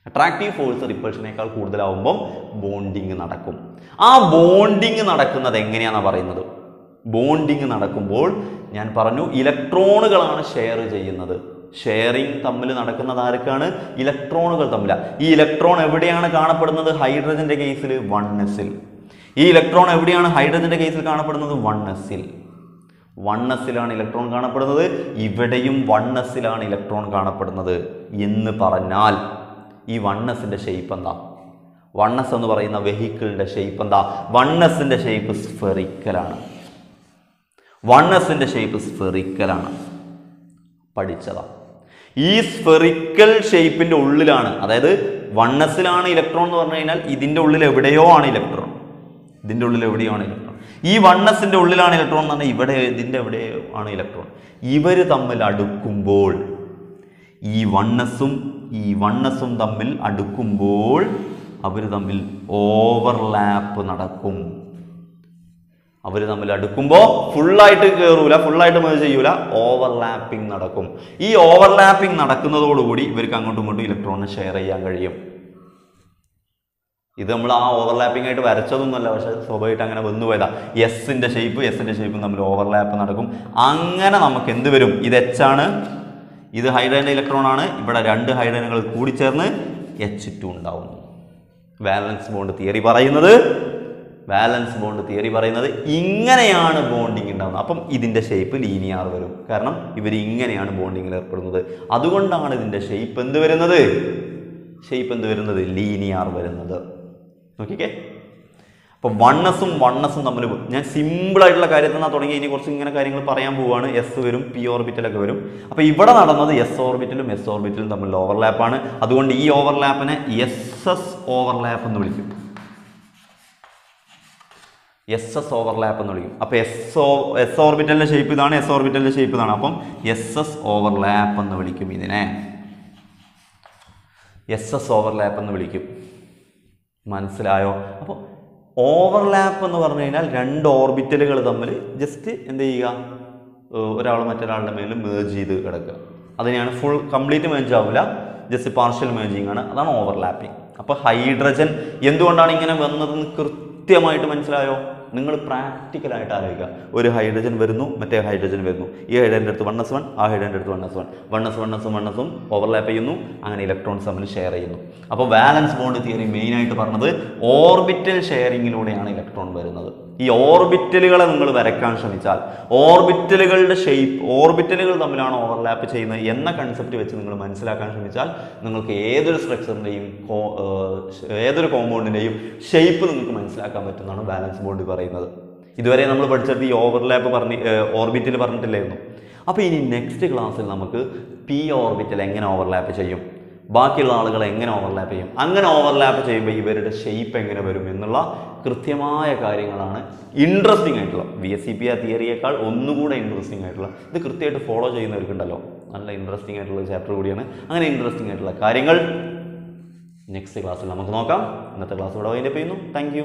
attractive force റിപ്പൾഷനേക്കാൾ കൂടുതലാവുമ്പം ബോണ്ടിങ് നടക്കും. ആ ബോണ്ടിങ് നടക്കുന്നത് എങ്ങനെയാണെന്ന് പറയുന്നത്? ബോണ്ടിങ് നടക്കുമ്പോൾ ഞാൻ പറഞ്ഞു ഇലക്ട്രോണുകളാണ് ഷെയർ ചെയ്യുന്നത്. ഷെയറിങ് തമ്മിൽ നടക്കുന്നത് ആർക്കാണ്? ഇലക്ട്രോണുകൾ തമ്മിലാണ് ഈ ഇലക്ട്രോൺ എവിടെയാണ് കാണപ്പെടുന്നത്? ഹൈഡ്രജന്റെ കേസിൽ വൺ എസിൽ ഈ ഇലക്ട്രോൺ എവിടെയാണ് ഹൈഡ്രജന്റെ കേസിൽ കാണപ്പെടുന്നത്? വൺ എസിൽ വൺ എസിലാണ് ഇലക്ട്രോൺ കാണപ്പെടുന്നത്. ഇവിടെയും വൺ എസിലാണ് ഇലക്ട്രോൺ കാണപ്പെടുന്നത്. എന്ന് പറഞ്ഞാൽ ഈ വൺ എസിന്റെ ഷേപ്പ് എന്താ? വൺ എസ് എന്ന് പറയുന്ന വെഹിക്കിളിന്റെ ഷെയ്പ്പ് എന്താ? വൺ എസിന്റെ ഷേപ്പ് സ്ഫെറിക്കലാണ് വൺ എസിന്റെ ഷേപ്പ് സ്ഫെറിക്കലാണ് പഠിച്ചതാ. ഈ സ്ഫെറിക്കൽ ഷേപ്പിന്റെ ഉള്ളിലാണ് അതായത് വൺ എസിലാണ് ഇലക്ട്രോൺ എന്ന് പറഞ്ഞു കഴിഞ്ഞാൽ ഇതിന്റെ ഉള്ളിൽ എവിടെയോ ആണ് ഇലക്ട്രോൺ ഇതിന്റെ ഉള്ളിൽ എവിടെയോ ആണ് ഇലക്ട്രോൺ ഈ വൺ എസിന്റെ ഉള്ളിലാണ് ഇലക്ട്രോൺ എന്ന് പറഞ്ഞാൽ ഇവിടെ ഇതിന്റെ എവിടെയോ ആണ് ഇലക്ട്രോൺ ഇവർ തമ്മിൽ അടുക്കുമ്പോൾ ഈ വണ്ണസും ഈ വണ്ണസും തമ്മിൽ അടുക്കുമ്പോൾ അവർ തമ്മിൽ ഓവർലാപ്പ് നടക്കും. അവർ തമ്മിൽ അടുക്കുമ്പോൾ ഫുള്ളായിട്ട് കയറൂല ഫുള്ളായിട്ട് മെർജ് ചെയ്യൂല ഓവർലാപ്പിംഗ് നടക്കും. ഈ ഓവർലാപ്പിംഗ് നടക്കുന്നതോടുകൂടി ഇവർക്ക് അങ്ങോട്ടും ഇങ്ങോട്ടും ഇലക്ട്രോണിനെ ഷെയർ ചെയ്യാൻ കഴിയും. ഇത് നമ്മൾ ആ ഓവർലാപ്പിംഗ് ആയിട്ട് വരച്ചതൊന്നുമല്ല പക്ഷെ സ്വാഭാവികമായിട്ട് അങ്ങനെ വന്നു പോയതാ. എസിന്റെ ഷേപ്പ് എസിന്റെ ഷേപ്പും തമ്മിൽ ഓവർലാപ്പ് നടക്കും. അങ്ങനെ നമുക്ക് എന്ത് വരും? ഇത് എച്ച് ആണ്. ഇത് ഹൈഡ്രജന്റെ ഇലക്ട്രോൺ ആണ്. ഇവിടെ രണ്ട് ഹൈഡ്രജനുകൾ കൂടിച്ചേർന്ന് എച്ച് ടു ഉണ്ടാവും ബാലൻസ് ബോണ്ട് തിയറി പറയുന്നത് വാലൻസ് ബോണ്ട് തിയറി പറയുന്നത് ഇങ്ങനെയാണ് ബോണ്ടിങ് ഉണ്ടാകുന്നത് അപ്പം ഇതിന്റെ ഷേപ്പ് ലീനിയർ വരും. കാരണം ഇവർ ഇങ്ങനെയാണ് ബോണ്ടിങ്ങിൽ ഏർപ്പെടുന്നത്. അതുകൊണ്ടാണ് ഇതിന്റെ ഷേപ്പ് എന്ത് വരുന്നത്? ഷേപ്പ് എന്ത് വരുന്നത്? ലീനിയർ വരുന്നത്. നോക്കിക്കേ. അപ്പോൾ വണ്ണസും വണ്ണസും തമ്മിൽ ഞാൻ സിമ്പിൾ ആയിട്ടുള്ള കാര്യത്തിൽ നിന്നാണ് തുടങ്ങി ഇനി കുറച്ച് ഇങ്ങനെ കാര്യങ്ങൾ പറയാൻ പോവുകയാണ് എസ് വരും പി ഓർബിറ്റലൊക്കെ വരും. അപ്പോൾ ഇവിടെ നടന്നത് എസ് ഓർബിറ്റലും എസ് ഓർബിറ്റലും തമ്മിൽ ഓവർലാപ്പാണ് അതുകൊണ്ട് ഈ ഓവർലാപ്പിനെ എസ് എസ് ഓവർലാപ്പ് എന്ന് വിളിക്കും. എസ് എസ് ഓവർലാപ്പ് എന്ന് വിളിക്കും. അപ്പോൾ എസ് ഓ എസ് ഓർബിറ്റലിന്റെ ഷേപ്പ് ഇതാണ് എസ് ഓർബിറ്റലിന്റെ ഷേപ്പ് ഇതാണ്. അപ്പം എസ് എസ് ഓവർലാപ്പ് എന്ന് വിളിക്കും ഇതിനെ. എസ് എസ് ഓവർലാപ്പ് എന്ന് വിളിക്കും. മനസ്സിലായോ? അപ്പോൾ ഓവർലാപ്പ് എന്ന് പറഞ്ഞു കഴിഞ്ഞാൽ രണ്ട് ഓർബിറ്റലുകൾ തമ്മിൽ ജസ്റ്റ് എന്ത് ചെയ്യുക? ഒരാൾ മറ്റൊരാളുടെ മേലിൽ മേജ് ചെയ്ത് കിടക്കുക. അതിനെയാണ് ഫുൾ കംപ്ലീറ്റ് മേജ് ആവില്ല ജസ്റ്റ് പാർഷ്യൽ മേജിങ് ആണ്. അതാണ് ഓവർലാപ്പിംഗ് അപ്പോൾ ഹൈഡ്രജൻ എന്തുകൊണ്ടാണ് ഇങ്ങനെ വന്നതെന്ന് കൃത്യമായിട്ട് മനസ്സിലായോ? നിങ്ങൾ പ്രാക്ടിക്കലായിട്ട് ആലോചിക്കുക. ഒരു ഹൈഡ്രജൻ വരുന്നു മറ്റേ ഹൈഡ്രജൻ വരുന്നു. ഈ ഹൈഡ്രജന്റെ അടുത്ത് വൺ എസ് വൺ ആ ഹൈഡ്രജന്റെ അടുത്ത് one S one one S one എസും വൺ എസും ഓവർലാപ്പ് ചെയ്യുന്നു അങ്ങനെ ഇലക്ട്രോൺസ് തമ്മിൽ ഷെയർ ചെയ്യുന്നു. അപ്പോൾ വാലൻസ് ബോണ്ട് തിയറി മെയിനായിട്ട് പറഞ്ഞത് ഓർബിറ്റൽ ഷെയറിങ്ങിലൂടെയാണ് ഇലക്ട്രോൺ വരുന്നത്. ഈ ഓർബിറ്റലുകളെ നിങ്ങൾ വരയ്ക്കാൻ ശ്രമിച്ചാൽ ഓർബിറ്റലുകളുടെ ഷേപ്പ് ഓർബിറ്റലുകൾ തമ്മിലാണ് ഓവർലാപ്പ് ചെയ്യുന്നത് എന്ന കൺസെപ്റ്റ് വെച്ച് നിങ്ങൾ മനസ്സിലാക്കാൻ ശ്രമിച്ചാൽ നിങ്ങൾക്ക് ഏതൊരു സ്ട്രക്ചറിന്റെയും ഏതൊരു കോമ്പൗണ്ടിന്റെയും ഷേപ്പ് നിങ്ങൾക്ക് മനസ്സിലാക്കാൻ പറ്റുന്നതാണ് ബാലൻസ് ബോണ്ട് പറയുന്നത്. ഇതുവരെ നമ്മൾ പഠിച്ചത് ഈ ഓവർലാപ്പ് പറഞ്ഞ് ഓർബിറ്റിൽ പറഞ്ഞിട്ടില്ലായിരുന്നു. അപ്പോൾ ഇനി നെക്സ്റ്റ് ക്ലാസ്സിൽ നമുക്ക് പി ഓർബിറ്റൽ എങ്ങനെ ഓവർലാപ്പ് ചെയ്യും? ബാക്കിയുള്ള ആളുകൾ എങ്ങനെ ഓവർലാപ്പ് ചെയ്യും? അങ്ങനെ ഓവർലാപ്പ് ചെയ്യുമ്പോൾ ഇവരുടെ ഷെയ്പ്പ് എങ്ങനെ വരും എന്നുള്ള കൃത്യമായ കാര്യങ്ങളാണ് ഇൻട്രസ്റ്റിംഗ് ആയിട്ടുള്ള വി എസ് സി പി ആ തിയറിയേക്കാൾ ഒന്നുകൂടെ ഇൻട്രസ്റ്റിംഗ് ആയിട്ടുള്ള. ഇത് കൃത്യമായിട്ട് ഫോളോ ചെയ്യുന്നവർക്കുണ്ടല്ലോ നല്ല ഇൻട്രസ്റ്റിംഗ് ആയിട്ടുള്ള ചാപ്റ്റർ കൂടിയാണ്. അങ്ങനെ ഇൻട്രസ്റ്റിംഗ് ആയിട്ടുള്ള കാര്യങ്ങൾ. നെക്സ്റ്റ് ക്ലാസ്സിൽ നമുക്ക് നോക്കാം. ഇന്നത്തെ ക്ലാസ് ഇവിടെ വൈൻഡപ്പ് ചെയ്യുന്നു. താങ്ക്